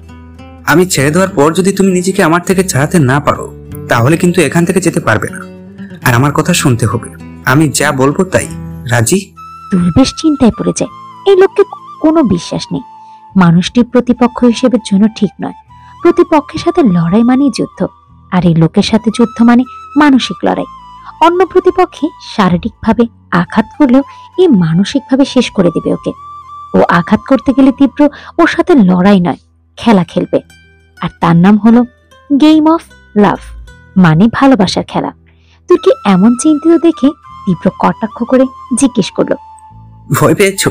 আমি ছেড়ে দেওয়ার পর যদি তুমি নিজেকে আমার থেকে ছাড়াতে না পারো তাহলে কিন্তু এখান থেকে যেতে পারবে না। আর আমার কথা শুনতে হবে। আমি যা বলব তাই। রাজি? তুর বেশ চিন্তায় পড়ে যায়। এই লোককে কোনো বিশ্বাস নেই। মানুষটি প্রতিপক্ষ হিসেবে জন্য ঠিক নয়। প্রতিপক্ষের সাথে লড়াই মানেই যুদ্ধ, আর এই লোকের সাথে যুদ্ধ মানে মানসিক লড়াই। অন্য প্রতিপক্ষে শারীরিকভাবে আঘাত করলেও এই মানসিকভাবে শেষ করে দেবে ওকে। ও আঘাত করতে গেলে তীব্র ওর সাথে লড়াই নয়, খেলা খেলবে। আর তার নাম হলো গেম অফ লাভ মানে ভালোবাসার খেলা। তুই কি এমন চিন্তিত দেখে তীব্র কটাক্ষ করে জিজ্ঞেস করল ভয় পেয়েছ?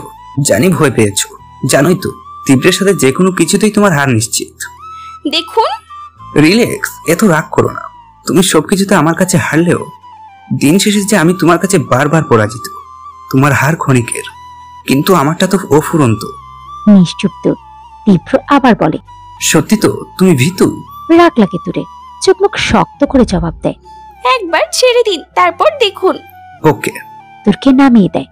জানি ভয় পেয়েছ। জানোই তো তীব্রের সাথে যে কোনো কিছুতেই তোমার হার নিশ্চিত। দেখুন। রিল্যাক্স এত রাগ করো না। তুমি সবকিছুতে আমার কাছে হারলেও দিন শেষে যে আমি তোমার কাছে বারবার পরাজিত তোমার হার ক্ষণিকের। কিন্তু আমারটা তো অফুরন্ত। নিশ্চুপ তোর তীব্র আবার বলে। সত্যি তো তুমি ভীতু? রাগ লাগে তুরে চোখ মুখ শক্ত করে জবাব দেয়। একবার ছেড়ে দিন তারপর দেখুন। ওকে। তুরকে নামিয়ে দেয়।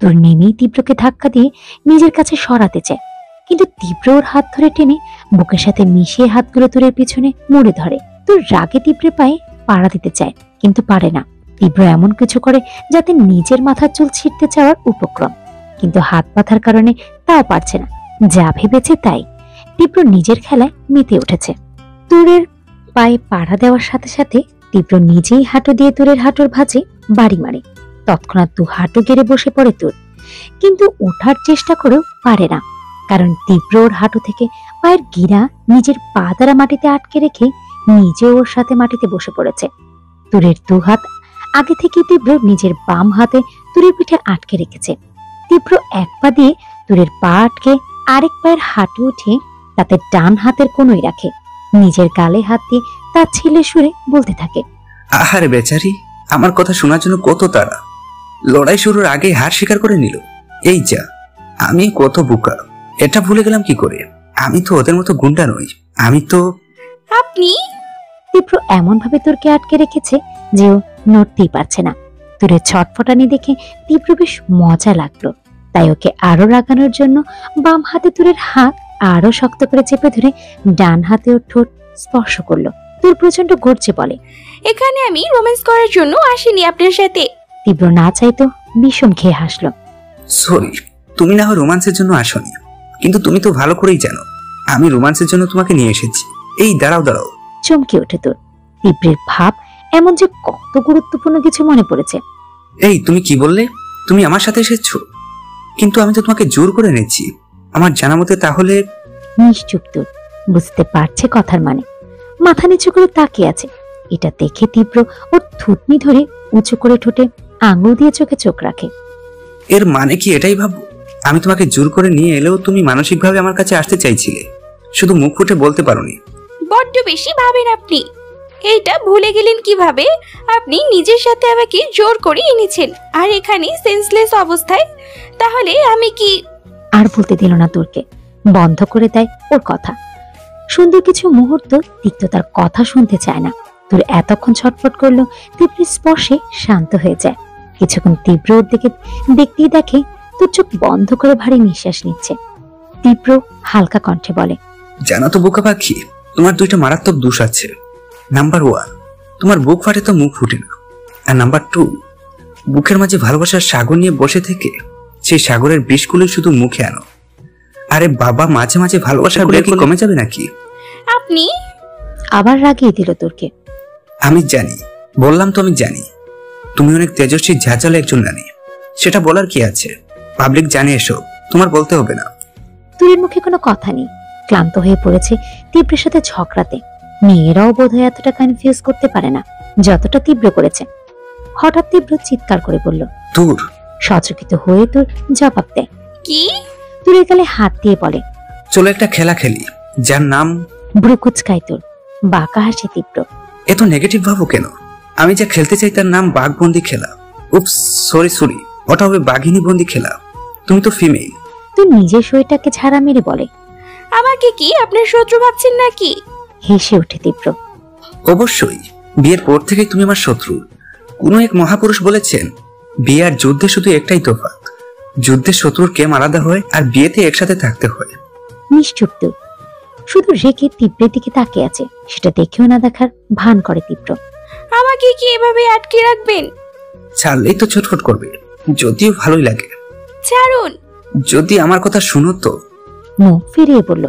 তোর নেমেই তীব্রকে ধাক্কা দিয়ে নিজের কাছে সরাতে চায়। কিন্তু তীব্র ওর হাত ধরে টেনে বুকের সাথে মিশিয়ে হাতগুলো তুরের পিছনে মুড়ে ধরে। তোর রাগে তীব্রে পায়ে পাড়া দিতে চায়, কিন্তু পারে না। তীব্র এমন কিছু করে যাতে নিজের মাথার চুল ছিঁড়তে চাওয়ার উপক্রম। কিন্তু হাত পাথার কারণে তাও পারছে না। যা ভেবেছে তাই। তীব্র নিজের খেলায় মেতে উঠেছে। তুরের পায়ে পাড়া দেওয়ার সাথে সাথে তীব্র নিজেই হাঁটু দিয়ে তুরের হাঁটুর ভাঁজে বাড়ি মারে। তৎক্ষণাৎ দু হাঁটু গেড়ে বসে পড়ে তুর। কিন্তু ওঠার চেষ্টা করেও পারে না, কারণ তীব্র ওর হাঁটু থেকে পায়ের গিরা নিজের পা দ্বারা মাটিতে আটকে রেখে নিজে ওর সাথে মাটিতে বসে পড়েছে। তুরের দু হাত আগে থেকে তীব্র নিজের বাম হাতে তুরের পিঠে আটকে রেখেছে। তীব্র এক পা দিয়ে তুরের পা আটকে আরেক পায়ের হাঁটু উঠে তাতে ডান হাতের কোনোই রাখে। নিজের গালে হাত দিয়ে তার ছেলে সুরে বলতে থাকে, আহারে বেচারি, আমার কথা শোনার জন্য কত তারা লড়াই শুরুর আগে হার স্বীকার করে নিল। এই যা আমি কত বোকা এটা ভুলে গেলাম কি করে? আমি তো ওদের মতো গুন্ডা নই আমি তো আপনি? তীব্র এমন ভাবে তোরকে আটকে রেখেছে যে ও নড়তেই পারছে না। তোরের ছটফটানি দেখে তীব্র বেশ মজা লাগল। তাই ওকে আরও রাগানোর জন্য বাম হাতে তুরের হাত আরও শক্ত করে চেপে ধরে ডান হাতে ওর ঠোঁট স্পর্শ করল। তোর প্রচণ্ড গর্জে বলে এখানে আমি রোম্যান্স করার জন্য আসিনি আপনার সাথে। তীব্র না চাইতো বিষম খেয়ে হাসলো। সরি তুমি না হয় রোমান্সের জন্য আসনি। কিন্তু তুমি তো ভালো করেই জানো আমি রোমান্সের জন্য তোমাকে নিয়ে এসেছি। এই দাঁড়াও দাঁড়াও। চমকে ওঠে তোর। তীব্রের ভাব এমন যে কত গুরুত্বপূর্ণ কিছু মনে পড়েছে। এই তুমি কি বললে? তুমি আমার সাথে এসেছ? কিন্তু আমি তো তোমাকে জোর করে এনেছি। আমার জানা মতে তাহলে নিশ্চুপ তোর। বুঝতে পারছে কথার মানে। মাথা নিচু করে তাকিয়ে আছে। এটা দেখে তীব্র ওর থুতনি ধরে উঁচু করে ঠোঁটে আঙুল দিয়ে চোখে চোখ রাখে। এর মানে কি এটাই ভাবো? আমি তোমাকে জোর করে নিয়ে এলেও তুমি মানসিকভাবে আমার কাছে আসতে চাইছিলে। শুধু মুখ ফুটে বলতে পারোনি। বড্ড বেশি ভাবেন আপনি। এইটা ভুলে গেলেন কীভাবে? আপনি নিজের সাথে আমাকে জোর করে এনেছেন। আর এখানে সেন্সলেস অবস্থায়? তাহলে আমি কি আর বলতে দিল না তোরকে। বন্ধ করে দেয় ওর কথা। সুন্দর কিছু মুহূর্ত তিক্ত তার কথা শুনতে চায় না। তোর এতক্ষণ ছটফট করল তীব্রের স্পর্শে শান্ত হয়ে যায়। কিছুক্ষণ তীব্র ওর দিকে দেখতেই দেখে তোর চোখ বন্ধ করে ভারী নিঃশ্বাস নিচ্ছে। তীব্র হালকা কণ্ঠে বলে জানো তো বোকা পাখি তোমার দুইটা মারাত্মক দোষ আছে। নাম্বার ওয়ান তোমার বুক ফাটে তো মুখ ফুটে না। আর নাম্বার টু বুকের মাঝে ভালোবাসার সাগর নিয়ে বসে থেকে সেই সাগরের বিষগুলো শুধু মুখে আনো। আরে বাবা মাঝে মাঝে ভালোবাসার ব্রেক কমে যাবে নাকি? আপনি? আবার রাগিয়ে দিল তোরকে। আমি জানি। বললাম তো আমি জানি। তুমি অনেক তেজস্বী ঝাঁঝালো একজন নারী সেটা বলার কি আছে? পাবলিক জানে এসব তোমার বলতে হবে না। তুরির মুখে কোনো কথা নেই। ক্লান্ত হয়ে পড়েছে তীব্রের সাথে ঝগড়াতে। মেয়েরাও বোধহয় এতটা কনফিউজ করতে পারে না যতটা তীব্র করেছে। হঠাৎ তীব্র চিৎকার করে বলল দূর। সচকিত হয়ে তোর জবাব দেয় কি? তুরের গালে হাত দিয়ে বলে চলো একটা খেলা খেলি যার নাম ব্রুকুচকাই তোর। বাঁকা হাসি তীব্র। এত নেগেটিভ ভাবো কেন? আমি যা খেলতে চাই তার নাম বাঘবন্দি খেলা। উপস সরি সরি ওটা হবে বাঘিনী বন্দি খেলা। তুমি তো ফিমেল তুই নিজের শরীরটাকে ঝাড়া মেরে বলে। আমাকে কি আপনার শত্রু ভাবছেন নাকি? হেসে ওঠে তীব্র। অবশ্যই বিয়ের পর থেকেই তুমি আমার শত্রু। কোনো এক মহাপুরুষ বলেছেন বিয়ে আর যুদ্ধে শুধু একটাই তফাৎ। যুদ্ধে শত্রুর কেম আলাদা হয় আর বিয়েতে একসাথে থাকতে হয়। নিশ্চুপ তোর শুধু রেখে তীব্রের দিকে তাকিয়ে আছে। সেটা দেখেও না দেখার ভান করে তীব্র। আমাকে কি এভাবে আটকে রাখবেন? ছাড়লেই তো ছটফট করবে। যদিও ভালোই লাগে। ছাড়ুন। যদি আমার কথা শুনো তো। মুখ ফিরিয়ে বলল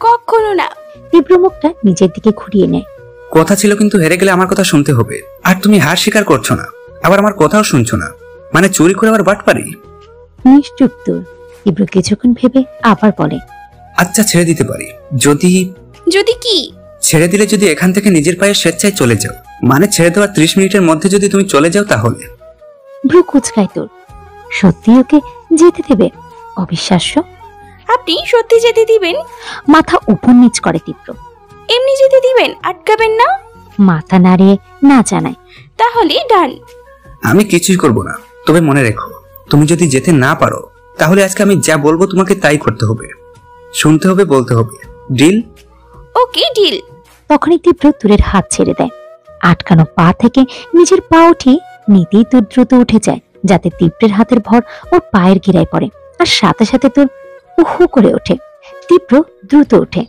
কখনো না। তীব্র মুখটা নিজের দিকে ঘুরিয়ে নেয়। কথা ছিল কিন্তু হেরে গেলে আমার কথা শুনতে হবে। আর তুমি হার স্বীকার করছ না। আবার আমার কথাও শুনছো না। মানে চুরি করে আবার বাট পারি নিশ্চুপ তোর। তীব্র কিছুক্ষণ ভেবে আবার বলে আচ্ছা ছেড়ে দিতে পারি। যদি যদি কি? ছেড়ে দিলে যদি এখান থেকে নিজের পায়ে স্বেচ্ছায় চলে যাও। মানে ছেড়ে দেওয়ার ত্রিশ মিনিটের মধ্যে যদি তুমি চলে যাও তাহলে। ভ্রু কুচকায় তোর। সত্যি ওকে যেতে দেবে? অবিশ্বাস্য। আপনি সত্যি যেতে দিবেন? মাথা উপর নিচ করে তীব্র। এমনি যেতে দিবেন? আটকাবেন না? মাথা নাড়িয়ে না জানায়। তাহলে ডান। আমি কিছুই করব না। তবে মনে রেখো তুমি যদি যেতে না পারো তাহলে আজকে আমি যা বলব তোমাকে তাই করতে হবে। শুনতে হবে বলতে হবে। ডিল? Okay deal. তখনই তীব্র তুরের হাত ছেড়ে দেয়। আটকানো পা থেকে নিজের পা উঠিয়ে নিতেই তোর দ্রুত উঠে যায় যাতে তীব্রের হাতের ভর ওর পায়ের গিরায় পড়ে। আর সাথে সাথে তোর উহু করে ওঠে। তীব্র দ্রুত ওঠে।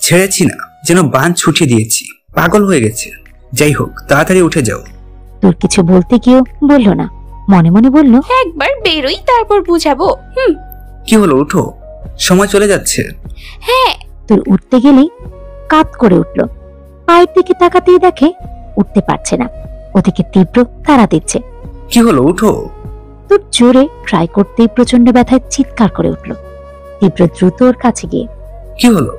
ছেড়েছি না যেন বান ছুটিয়ে দিয়েছি। পাগল হয়ে গেছে। যাই হোক তাড়াতাড়ি উঠে যাও। তোর কিছু বলতে গিয়েও বলল না। মনে মনে বলল একবার বেরোই তারপর বুঝাবো। হুম। কি হলো উঠো সময় চলে যাচ্ছে। হ্যাঁ তোর উঠতে গেলেই কাত করে উঠল। পায়ের দিকে তাকাতেই দেখে উঠতে পারছে না। ওদিকে তীব্র তারা দিচ্ছে। কি হলো? উঠো। তোর জোরে ট্রাই করতেই প্রচণ্ড ব্যথায় চিৎকার করে উঠল। তীব্র দ্রুত ওর কাছে গিয়ে কি হলো?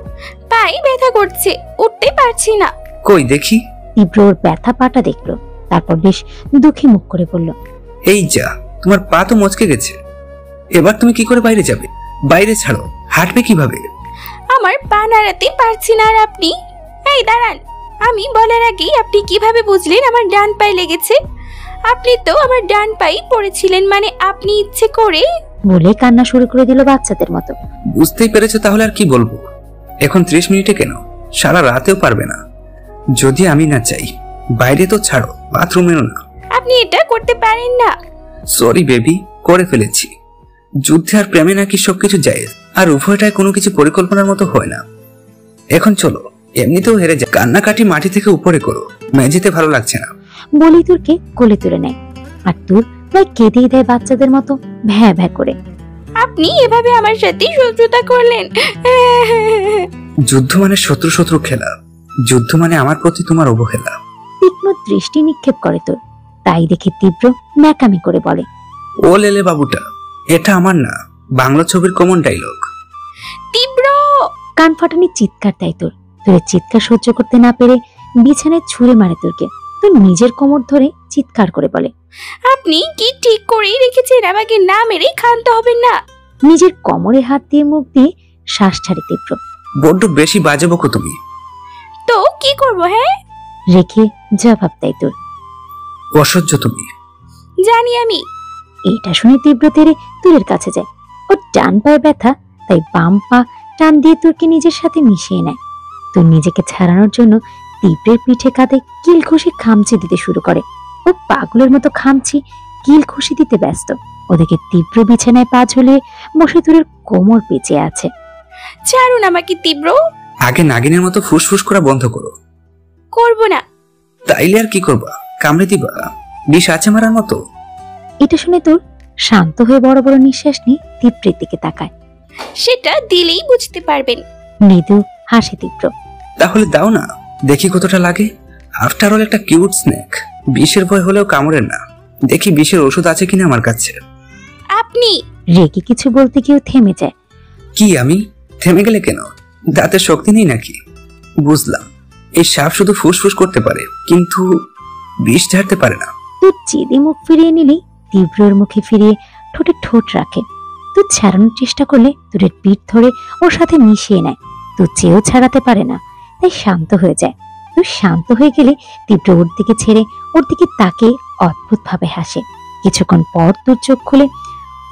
পায়ে ব্যথা করছে উঠতে পারছি না। কই দেখি। তীব্র ওর ব্যথা পাটা দেখল তারপর বেশ দুঃখী মুখ করে বলল এই যা তোমার পা তো মচকে গেছে। এবার তুমি কি করে বাইরে যাবে? বাইরে ছাড়ো হাঁটবে কীভাবে? আমার পা নাড়াতে পারছি না আর আপনি? এই দাঁড়ান আমি বলার আগেই আপনি কীভাবে বুঝলেন আমার ডান পায়ে লেগেছে? আপনি তো আমার ডান পায়ে পড়েছিলেন মানে আপনি ইচ্ছে করে বলে কান্না শুরু করে দিল বাচ্চাদের মতো। বুঝতেই পেরেছ তাহলে আর কি বলব? এখন ত্রিশ মিনিটে কেন? সারা রাতেও পারবে না। যদি আমি না চাই বাইরে তো ছাড়ো বাথরুমেও না। আপনি এটা করতে পারেন না। সরি বেবি করে ফেলেছি। যুদ্ধে আর প্রেমে নাকি সবকিছু যায় আর উভয়টাই কোনো কিছু পরিকল্পনার মতো হয় না। এখন চলো এমনিতেও হেরে যা কান্নাকাটি মাটি থেকে উপরে করো মেঝেতে ভালো লাগছে না। বলেই তোরকে কোলে তুলে নেয় আর তোর প্রায় কেঁদেই দেয় বাচ্চাদের মতো ভ্যা ভ্যা করে। আপনি এভাবে আমার সাথে শত্রুতা করলেন। যুদ্ধ মানে শত্রু শত্রু খেলা যুদ্ধ মানে আমার প্রতি তোমার অবহেলা। তীক্ষ্ণ দৃষ্টি নিক্ষেপ করে তোর তাই দেখে তীব্র ন্যাকামি করে বলে ও লেলে বাবুটা এটা আমার না বাংলা ছবির কমন ডায়লগ তীব্র কান ফাটানি চিৎকার তাই তোর। তোর চিৎকার সহ্য করতে না পেরে বিছানায় ছুঁড়ে মারে তোরকে। তোর নিজের কোমর ধরে চিৎকার করে বলে। আপনি কি ঠিক করেই রেখেছেন আমাকে না মেরে ক্ষান্ত হবেন না? নিজের কোমরে হাত দিয়ে মুখ দিয়ে শ্বাস ছাড়ে তীব্র। বড্ড বেশি বাজে বকো তুমি। তো কি করব হ্যাঁ? রেখে জবাব দেয় তোর। অসহ্য তুমি। জানি আমি এইটা শুনে তীব্র তেরে তুরের কাছে যায়। ওর ডান পায়ে ব্যথা তাই বাম পা টান দিয়ে তোরকে নিজের সাথে মিশিয়ে নেয়। তোর নিজেকে ছাড়ানোর জন্য তীব্রের পিঠে কাঁধে কিল খুশি খামচি দিতে শুরু করে। ও পাগলের মতো খামচি কিল খুশি দিতে ব্যস্ত। ওদিকে তীব্র বিছানায় পা ঝুলিয়ে বসে তুরের কোমর পেঁচে আছে। ছাড়ুন আমাকে তীব্র। আগে নাগিনের মতো ফুসফুস করা বন্ধ করো। করব না। তাইলে আর কি করবা? কামড়ে দিবা? বিষ আছে মারার মতো? এটা শুনে তোর শান্ত হয়ে বড় বড় নিঃশ্বাস নিয়ে তীব্রের দিকে তাকায়। সেটা দিলেই বুঝতে পারবেন। মৃদু হাসে তীব্র। তাহলে দাও না দেখি কতটা লাগে। আফটার অল একটা কিউট স্ন্যাক বিষের ভয় হলেও কামড়ের না। দেখি বিষের ওষুধ আছে কিনা আমার কাছে। আপনি রেগে কিছু বলতে গিয়েও থেমে যায়। কি আমি? থেমে গেলে কেন? দাঁতের শক্তি নেই নাকি? বুঝলাম। এই সাপ শুধু ফুসফুস করতে পারে কিন্তু বিষ ঝাড়তে পারে না। তোর চেদে মুখ ফিরিয়ে নিলেই তীব্রর মুখে ফিরিয়ে ঠোঁটে ঠোঁট রাখে। তুই ছাড়ানোর চেষ্টা করলে তোরের পিঠ ধরে ওর সাথে মিশিয়ে নেয়। তুই চেয়েও ছাড়াতে পারে না, তাই শান্ত হয়ে যায়। তুই শান্ত হয়ে গেলে তীব্র ওর দিকে ছেড়ে ওর দিকে তাকে অদ্ভুত ভাবে হাসে। কিছুক্ষণ পর তোর চোখ খুলে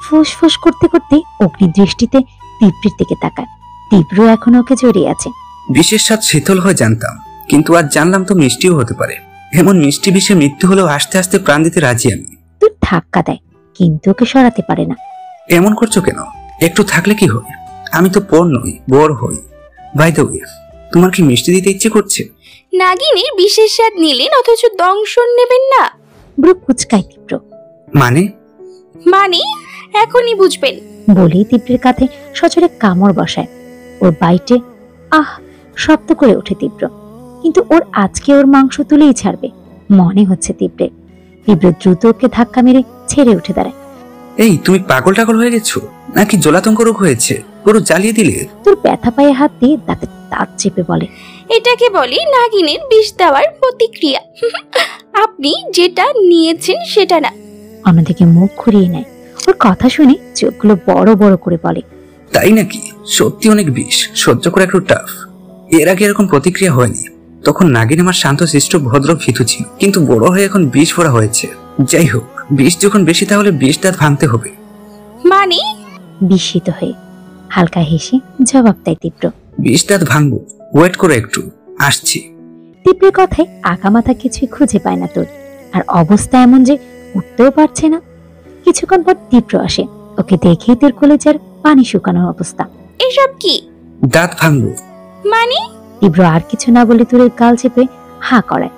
ফুস ফুস করতে করতে অগ্নি দৃষ্টিতে তীব্রের দিকে তাকায়। তীব্র এখন ওকে জড়িয়ে আছে। বিষের স্বাদ শীতল হয় জানতাম, কিন্তু আজ জানলাম তো মিষ্টিও হতে পারে। এমন মিষ্টি বিষে মৃত্যু হলেও আস্তে আস্তে প্রাণ দিতে রাজি আমি। ধাক্কা দেয় কিন্তু ওকে সরাতে পারে না। এমন করছ কেন? একটু থাকলে কি হয় আমি তো পর নই বর হই। বাই দ্য ওয়ে তোমার কি মিষ্টি দিতে ইচ্ছে করছে? নাগিনের বিশেষ স্বাদ নিলেন অথচ দংশন নেবেন না। ব্রু কুচকায় তীব্র। মানে? মানে এখনই বুঝবেন। বলেই তীব্রের কাঁধে সচরে কামড় বসায়। ওর বাইটে আহ শব্দ করে ওঠে তীব্র। কিন্তু ওর আজকে ওর মাংস তুলেই ছাড়বে মনে হচ্ছে তীব্রের। তীব্র দ্রুত ওকে ধাক্কা মেরে ছেড়ে উঠে দাঁড়ায়। এই তুমি পাগল টাগল হয়ে গেছো? নাকি জলাতঙ্ক রোগ হয়েছে? পুরো জ্বালিয়ে দিলে? তোর ব্যথা পায়ে হাত দিয়ে দাঁতে দাঁত চেপে বলে। এটাকে বলে নাগিনের বিষ দেওয়ার প্রতিক্রিয়া। আপনি যেটা নিয়েছেন সেটা না। অন্যদিকে মুখ ঘুরিয়ে নেয়। ওর কথা শুনে চোখগুলো বড় বড় করে বলে। তাই নাকি? সত্যি অনেক বিষ। সহ্য করে একটু টাফ এর আগে এরকম প্রতিক্রিয়া হয়নি। তখন নাগিন আমার শান্ত শিষ্ট ভদ্র ভীতু ছিল। কিন্তু বড় হয়ে এখন বিষ ভরা হয়েছে। যাই হোক বিষ যখন বেশি তাহলে বিষ দাঁত ভাঙতে হবে। মানে? বিস্মিত হয়ে হালকা হেসে জবাব দেয় তীব্র। বিষ দাঁত ভাঙবো। ওয়েট করো একটু। আসছি। তীব্রের কথায় আকামাথা কিছুই খুঁজে পায় না তোর। আর অবস্থা এমন যে উঠতেও পারছে না। কিছুক্ষণ পর তীব্র আসে। ওকে দেখেই তোর কলেজের পানি শুকানোর অবস্থা। এসব কি? দাঁত ভাঙবো। মানে? তীব্র আর কিছু না বলে তুরের গাল চেপে হা করায়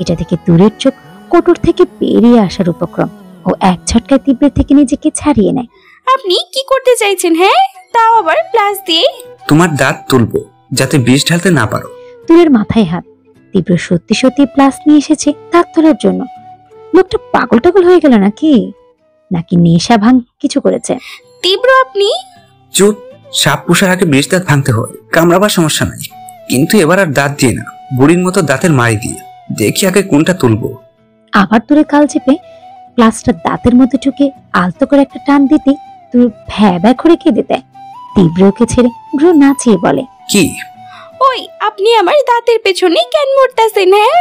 এটা থেকে তুরের চোখ কোটর থেকে বেরিয়ে আসার উপক্রম। ও এক ঝটকায় তীব্রের থেকে নিজেকে ছাড়িয়ে নেয়। আপনি কি করতে চাইছেন হ্যাঁ? তাও আবার প্লাস দিয়ে। তোমার দাঁত তুলবো যাতে বিষ ঢালতে না পারো। তুরের মাথায় হাত। তীব্র সত্যি সত্যি প্লাস নিয়ে এসেছে দাঁত তোলার জন্য। লোকটা পাগল টাগল হয়ে গেল নাকি? নাকি নেশা ভাঙ কিছু করেছে? তীব্র আপনি? চুপ সাপ পুষার আগে বিষ দাঁত ভাঙতে হয়। কামড়াবার সমস্যা নাই। কিন্তু এবার আর দাঁত দিয়ে না বুড়ির মতো দাঁতের মারি দিয়ে। দেখি আগে কোনটা তুলবো। আবার তুরে কাল চেপে প্লাসটা দাঁতের মধ্যে ঢুকে আলতো করে একটা টান দিতে তুই ভ্যা ভ্যা করে কেঁদে দেয়। তীব্র ওকে ছেড়ে ভ্রু নাচিয়ে বলে কি? ওই আপনি আমার দাঁতের পেছনে কেন মরতাছেন হ্যাঁ?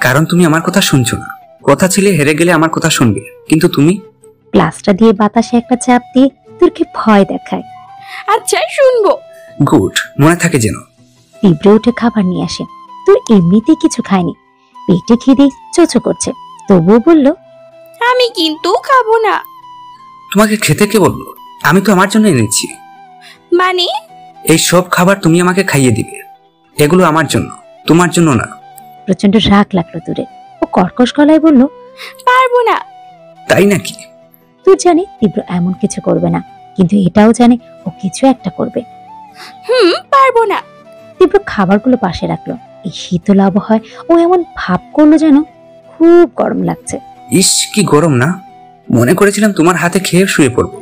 কারণ তুমি আমার কথা শুনছো না। কথা ছিলে হেরে গেলে আমার কথা শুনবে। কিন্তু তুমি? প্লাসটা দিয়ে বাতাসে একটা চাপ দিয়ে তুরকে ভয় দেখায়। আচ্ছা শুনব। গুড মনে থাকে যেন। তীব্র উঠে খাবার নিয়ে আসে। তোর এমনিতেই কিছু খায়নি। পেটে খিদে চোচো করছে। তবুও বলল আমি কিন্তু খাব না। তোমাকে খেতে কে বলল? আমি তো আমার জন্য এনেছি। মানে? এই সব খাবার তুমি আমাকে খাইয়ে দিবে। এগুলো আমার জন্য তোমার জন্য না। প্রচণ্ড রাগ লাগল তোরে ও কর্কশ গলায় বলল পারব না। তাই নাকি? তুই জানে তীব্র এমন কিছু করবে না কিন্তু এটাও জানে ও কিছু একটা করবে। হুম পারব না। তীব্র খাবারগুলো পাশে রাখল। এই শীতল আবহাওয়ায় ও এমন ভাব করল যেন খুব গরম লাগছে। ইস কি গরম না? মনে করেছিলাম তোমার হাতে খেয়ে শুয়ে পড়ব।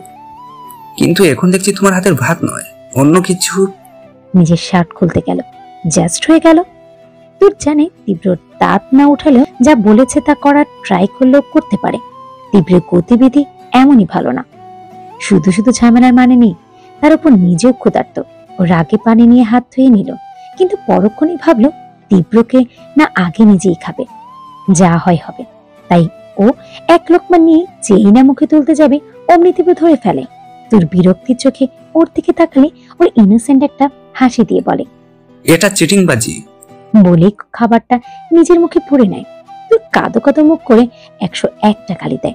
কিন্তু এখন দেখছি তোমার হাতের ভাত নয় অন্য কিছু। নিজের শার্ট খুলতে গেল জাস্ট হয়ে গেল। তোর জানে তীব্র দাঁত না উঠালেও যা বলেছে তা করার ট্রাই করলেও করতে পারে। তীব্রের গতিবিধি এমনই ভালো না। শুধু শুধু ঝামেলার মানে নেই তার উপর নিজেও ক্ষুধার্ত। রাগে পানি নিয়ে হাত ধুয়ে নিল। কিন্তু পরক্ষণেই ভাবলো তীব্রকে না আগে নিজেই খাবে। যা হয় হবে। তাই ও এক লোকমা নিয়ে যেই না মুখে তুলতে যাবে অমনি তীব্র ধরে ফেলে। তোর বিরক্তির চোখে ওর দিকে তাকালে ওর ইনোসেন্ট একটা হাসি দিয়ে বলে এটা চিটিংবাজি। বলে খাবারটা নিজের মুখে পুরে নেয়। তুই কাদো কাদো মুখ করে একশো একটা গালি দেয়।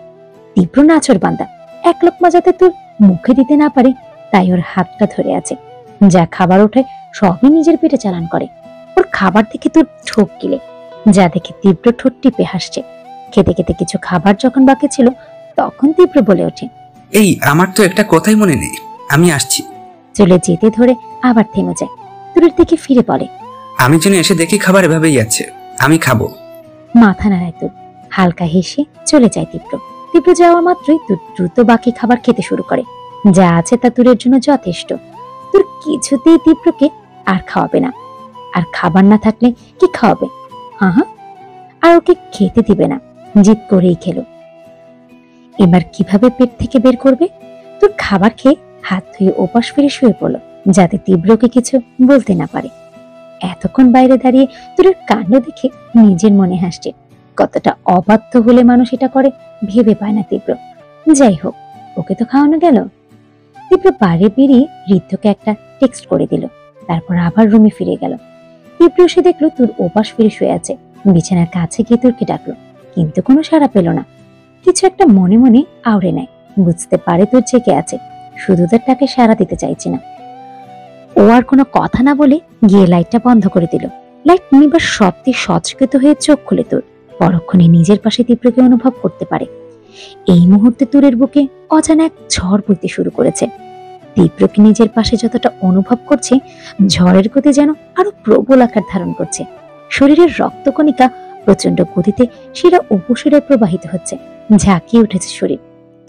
তীব্র নাচর বান্দা। এক লোকমা যাতে তোর মুখে দিতে না পারে তাই ওর হাতটা ধরে আছে। যা খাবার ওঠে সবই নিজের পেটে চালান করে। ওর খাবার দেখে তোর ঠোক গিলে যা দেখে তীব্র ঠোঁট টিপে হাসছে। খেতে খেতে কিছু খাবার যখন বাকি ছিল তখন তীব্র বলে ওঠে এই আমার তো একটা কথাই মনে নেই আমি আসছি। চলে যেতে ধরে আবার থেমে যায় তুরের দিকে ফিরে পড়ে আমি যেন এসে দেখি খাবার এভাবেই আছে আমি খাব। মাথা নাড়ায় তোর হালকা হেসে চলে যায় তীব্র। তীব্র যাওয়া মাত্রই তুর দ্রুত বাকি খাবার খেতে শুরু করে যা আছে তা তুরের জন্য যথেষ্ট। কিছুতেই তীব্রকে আর খাওয়াবে না। আর খাবার না থাকলে কি খাওয়াবে? হ্যাঁ হ্যাঁ আর ওকে খেতে দিবে না। জিদ করেই খেলো। এবার কীভাবে পেট থেকে বের করবে? তোর খাবার খেয়ে হাত ধুয়ে ওপাশ ফিরে শুয়ে পড়ল, যাতে তীব্রকে কিছু বলতে না পারে। এতক্ষণ বাইরে দাঁড়িয়ে তোর কাণ্ড দেখে নিজের মনে হাসছে। কতটা অবাধ্য হলে মানুষ এটা করে, ভেবে পায় না তীব্র। যাই হোক, ওকে তো খাওয়ানো গেল। তীব্র বাড়ি বেরিয়ে ঋদ্ধকে একটা টেক্সট করে দিল। তারপর আবার রুমে ফিরে গেল। তীব্র এসে দেখল তোর ওপাশ ফিরে শুয়ে আছে। বিছানার কাছে গিয়ে তোরকে ডাকলো। কিন্তু কোনো সাড়া পেল না। কিছু একটা মনে মনে আওড়ে নেয়। বুঝতে পারে তোর জেগে আছে। শুধু তার তাকে সাড়া দিতে চাইছে না। ও আর কোনো কথা না বলে গিয়ে লাইটটা বন্ধ করে দিল। লাইট নিবার শব্দে সচকিত হয়ে চোখ খুলে তোর। পরক্ষণে নিজের পাশে তীব্রকে অনুভব করতে পারে। এই মুহূর্তে তুরের বুকে অজানা এক ঝড় বইতে শুরু করেছে। তীব্রকে নিজের পাশে যতটা অনুভব করছে, ঝড়ের গতি যেন আরও প্রবল আকার ধারণ করছে। শরীরের রক্তকণিকা প্রচণ্ড গতিতে শিরা উপশিরে প্রবাহিত হচ্ছে, ঝাঁকিয়ে উঠেছে শরীর।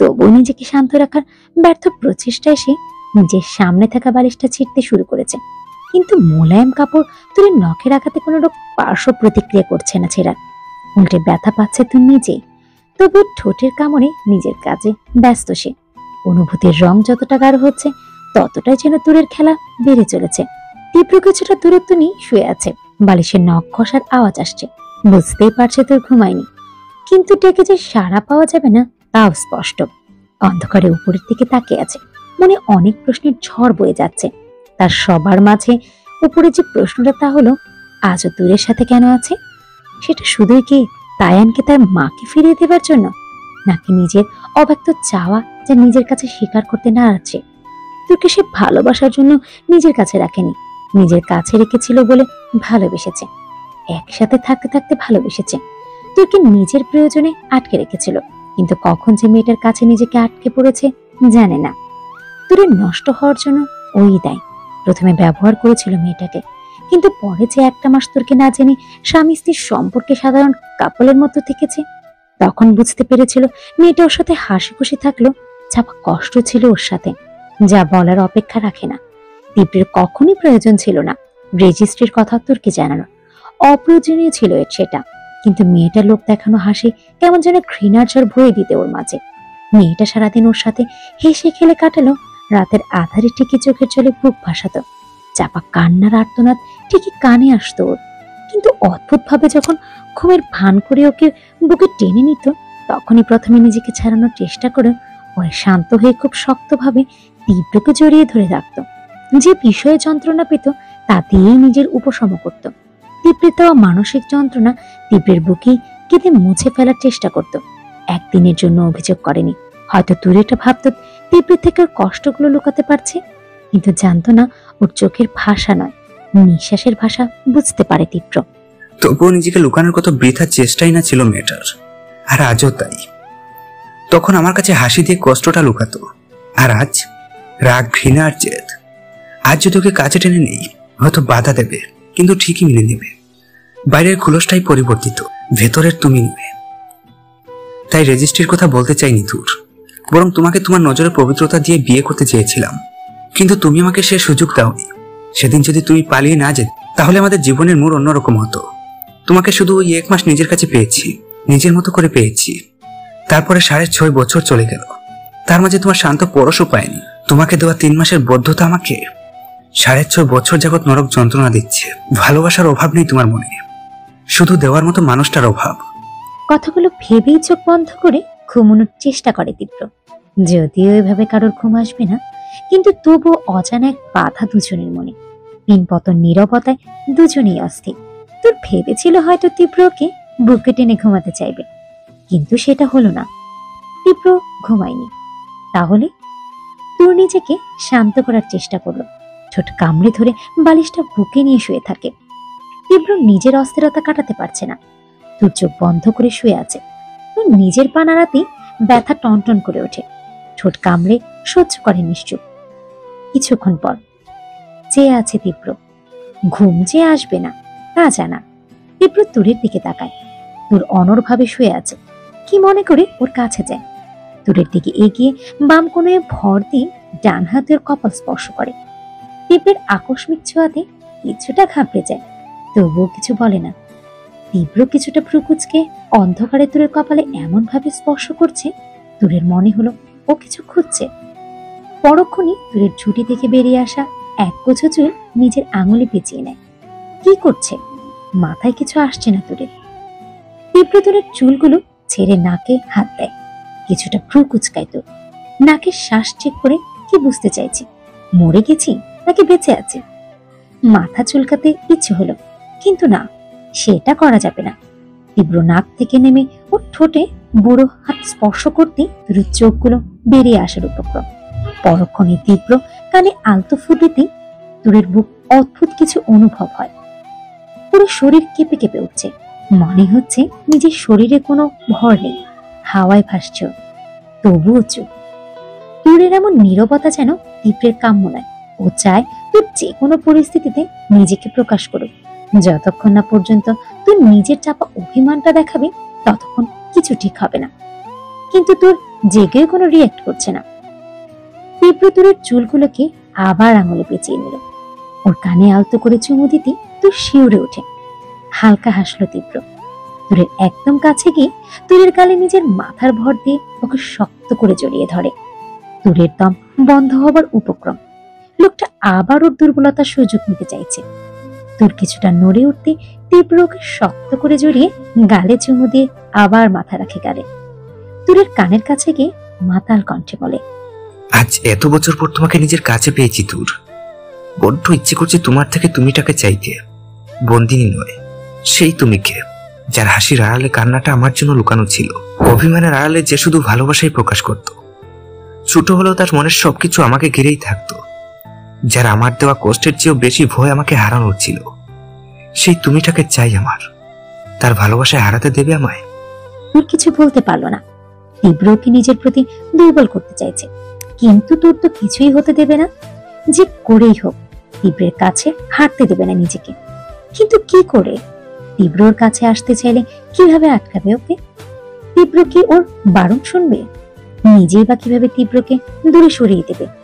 তবুও নিজেকে শান্ত রাখার ব্যর্থ প্রচেষ্টা এসে নিজের সামনে থাকা বালিশটা ছিঁড়তে শুরু করেছে। কিন্তু মোলায়েম কাপড় তুলে নখের আঘাতে কোনো রকম পার্শ্ব প্রতিক্রিয়া করছে না ছেঁড়ার। উল্টে ব্যথা পাচ্ছে তুই নিজেই তবু ঠোঁটের কামড়ে নিজের কাজে ব্যস্ত সে। অনুভূতির রং যতটা গাঢ় হচ্ছে, ততটাই যেন দূরের খেলা বেড়ে চলেছে। তীব্র কিছুটা দূরত্ব নিয়ে শুয়ে আছে। বালিশের নখ খসার আওয়াজ আসছে। বুঝতেই পারছে তোর ঘুমায়নি। কিন্তু ডেকে যে সাড়া পাওয়া যাবে না, তাও স্পষ্ট। অন্ধকারে উপরের দিকে তাকিয়ে আছে। মনে অনেক প্রশ্নের ঝড় বয়ে যাচ্ছে। তার সবার মাঝে উপরে যে প্রশ্নটা তা হলো, আজও দূরের সাথে কেন আছে? সেটা শুধুই কি তায়ানকে তার মাকে ফিরিয়ে দেবার জন্য? নাকি নিজের অব্যক্ত চাওয়া যা নিজের কাছে স্বীকার করতে না আছে তোকে সে ভালোবাসার জন্য নিজের কাছে রাখেনি। নিজের কাছে রেখেছিল বলে ভালোবেসেছে। একসাথে থাকতে থাকতে ভালোবেসেছে। তোকে নিজের প্রয়োজনে আটকে রেখেছিল। কিন্তু কখন যে মেয়েটার কাছে নিজেকে আটকে পড়েছে, জানে না। তোরে নষ্ট হওয়ার জন্য ওই দায়। প্রথমে ব্যবহার করেছিল মেয়েটাকে। কিন্তু পরে যে একটা মাস তোরকে না জেনে স্বামী স্ত্রীর সম্পর্কে সাধারণ কাপলের মতো থেকেছে তখন বুঝতে পেরেছিল মেয়েটা ওর সাথে হাসি খুশি থাকল চাপা কষ্ট ছিল ওর সাথে। যা বলার অপেক্ষা রাখে না। তীব্রের কখনই প্রয়োজন ছিল না। রেজিস্ট্রির কথা তোরকে জানানো? অপ্রয়োজনীয় ছিল এর সেটা। কিন্তু মেয়েটা লোক দেখানো হাসি কেমন যেন ঘৃণার জ্বর ভয়ে দিতে ওর মাঝে। মেয়েটা সারাদিন ওর সাথে হেসে খেলে কাটালো রাতের আধারে ঠিকই চোখের জলে বুক ভাসাতো। চাপা কান্নার আর্তনাদ ঠিকই কানে আসতো ওর। কিন্তু অদ্ভুতভাবে যখন ঘুমের ভান করে ওকে বুকে টেনে নিত, তখনই প্রথমে নিজেকে ছাড়ানোর চেষ্টা করে পরে শান্ত হয়ে খুব শক্তভাবে তীব্রকে জড়িয়ে ধরে রাখত। যে বিষয়ে যন্ত্রণা পেত তা দিয়েই নিজের উপশম করত। তীব্রের দেওয়া মানসিক যন্ত্রণা তীব্রের বুকেই কেঁদে মুছে ফেলার চেষ্টা করত। একদিনের জন্য অভিযোগ করেনি। হয়তো তুরেটা ভাবত তীব্রের থেকে কষ্টগুলো লুকাতে পারছে। কিন্তু জানতো না, ওর চোখের ভাষা নয়। নিঃশ্বাসের ভাষা বুঝতে পারে তীব্র। তবুও নিজেকে লুকানোর কত বৃথা চেষ্টাই না ছিল মেয়েটার। আর আজও তাই। তখন আমার কাছে হাসি দিয়ে কষ্টটা লুকাতো। আর আজ রাগ, ঘৃণা আর জেদ। আজ যদি ওকে কাছে টেনে নেই, হয়তো বাধা দেবে, কিন্তু ঠিকই মেনে নেবে। বাইরের খুলসটাই পরিবর্তিত, ভেতরের তুমি নেবে। তাই রেজিস্ট্রির কথা বলতে চাইনি দূর বরং তোমাকে তোমার নজরে পবিত্রতা দিয়ে বিয়ে করতে চেয়েছিলাম। কিন্তু তুমি আমাকে সে সুযোগ দাওনি। সেদিন যদি তুমি পালিয়ে না যেত, তাহলে আমাদের জীবনের মোড় অন্যরকম হতো। তোমাকে শুধু ওই এক মাস নিজের কাছে পেয়েছি, নিজের মতো করে পেয়েছি। তারপরে সাড়ে ছয় বছর চলে গেল। তার মাঝে তোমার শান্ত পরশও পায়নি। তোমাকে দেওয়া তিন মাসের বদ্ধতা আমাকে সাড়ে ছয় বছর যাবৎ নরক যন্ত্রণা দিচ্ছে। ভালোবাসার অভাব নেই তোমার মনে। শুধু দেওয়ার মতো মানুষটার অভাব। কথাগুলো ভেবেই চোখ বন্ধ করে ঘুমানোর চেষ্টা করে তীব্র। যদিও এভাবে কারোর ঘুম আসবে না, কিন্তু তবু অজানা এক বাধা দুজনের মনে। পিনপতন নীরবতায় দুজনেই অস্থির। তোর ভেবেছিল হয়তো তীব্রকে বুকে টেনে ঘুমাতে চাইবে, কিন্তু সেটা হলো না। তীব্র ঘুমায়নি। তাহলে তোর নিজেকে শান্ত করার চেষ্টা করল। ছোট কামড়ে ধরে বালিশটা বুকে নিয়ে শুয়ে থাকে। তীব্র নিজের অস্থিরতা কাটাতে পারছে না। তোর চোখ বন্ধ করে শুয়ে আছে। তোর নিজের পা নাড়াতেই ব্যথা টনটন করে ওঠে। ঠোঁট কামড়ে সহ্য করে নিশ্চুপ। কিছুক্ষণ পর চেয়ে আছে তীব্র। ঘুম যে আসবে না। তা জানা। তীব্র তুরের দিকে তাকায়। তোর অনরভাবে শুয়ে আছে। কি মনে করে ওর কাছে যায়? তুরের দিকে এগিয়ে বাম কোণে ভর দিয়ে ডান হাতের কপাল স্পর্শ করে। তীব্রের আকস্মিক ছোঁয়াতে কিছুটা ঘাবড়ে যায়। তবুও কিছু বলে না। তীব্র কিছুটা প্রকুচকে অন্ধকারে তুরের কপালে এমন ভাবে স্পর্শ করছে তুরের মনে হলো ও কিছু খুঁজছে। পরক্ষণই তুরের ঝুঁটি থেকে বেরিয়ে আসা এক গোছো চুল নিজের আঙুলে পেঁচিয়ে নেয়। কি করছে? মাথায় কিছু আসছে না তুরের তীব্র তুরের চুলগুলো ছেড়ে নাকে হাত দেয়। কিছুটা ভ্রু কুচকায় তোর। নাকের শ্বাস চেক করে কি বুঝতে চাইছি? মরে গেছি নাকি বেঁচে আছে? মাথা চুলকাতে ইচ্ছে হলো, কিন্তু না, সেটা করা যাবে না। তীব্র নাক থেকে নেমে ওর ঠোঁটে বুড়ো হাত স্পর্শ করতে তুরের চোখগুলো বেরিয়ে আসার উপক্রম। পরক্ষণে তীব্র কানে আলতো ফুটিতে তুরের বুক অদ্ভুত কিছু অনুভব হয়। পুরো শরীর কেঁপে কেঁপে উঠছে। মনে হচ্ছে নিজের শরীরে কোনো ভর নেই। হাওয়ায় ভাসছে। তবুও চুপ। তুরের এমন নীরবতা যেন তীব্রের কাম্য নয়। ও চায় তুই যে কোনো পরিস্থিতিতে নিজেকে প্রকাশ করুক। যতক্ষণ না পর্যন্ত তুই নিজের চাপা অভিমানটা দেখাবি, ততক্ষণ কিছু ঠিক হবে না। কিন্তু তোর জেগেও কোনো রিয়াক্ট করছে না। তীব্র তোরের চুলগুলোকে আবার আঙুলে পেঁচিয়ে নিল। ওর কানে আলতো করে চুমু দিতে তোর শিউরে ওঠে। হালকা হাসলো তীব্র। তুরের একদম কাছে গিয়ে তুরের গালে নিজের মাথার ভর দিয়ে ওকে শক্ত করে জড়িয়ে ধরে। তুরের দম বন্ধ হবার উপক্রম। লোকটা আবার ওর দুর্বলতার সুযোগ নিতে চাইছে। তোর কিছুটা নড়ে উঠতে তীব্র ওকে শক্ত করে জড়িয়ে গালে চুমু দিয়ে আবার মাথা রাখে গালে। তুরের কানের কাছে গিয়ে মাতাল কণ্ঠে বলে, আজ এত বছর পর তোমাকে নিজের কাছে পেয়েছি দূর বড্ড ইচ্ছে করছে তোমার থেকে তুমিটাকে চাইতে। বন্দিনী নয়। সেই তুমিকে যার হাসির আড়ালে কান্নাটা আমার জন্য লুকানো ছিল। অভিমানের আড়ালে যে শুধু ভালোবাসাই প্রকাশ করত। ছোট হলেও তার মনের সবকিছু আমাকে ঘিরেই থাকতো। যার আমার দেওয়া কষ্টের চেয়েও বেশি ভয় আমাকে হারানোর ছিল। সেই তুমিটাকে চাই আমার। তার ভালোবাসায় হারাতে দেবে আমায়? তোর কিছু বলতে পারল না। তীব্র ওকে নিজের প্রতি দুর্বল করতে চাইছে। কিন্তু তোর তো কিছুই হতে দেবে না। যে করেই হোক, তীব্রের কাছে হাঁটতে দেবে না নিজেকে। কিন্তু কি করে? তীব্রর কাছে আসতে চাইলে কীভাবে আটকাবে ওকে? তীব্র কি ওর বারণ শুনবে? নিজেই বা কীভাবে তীব্রকে দূরে সরিয়ে দেবে?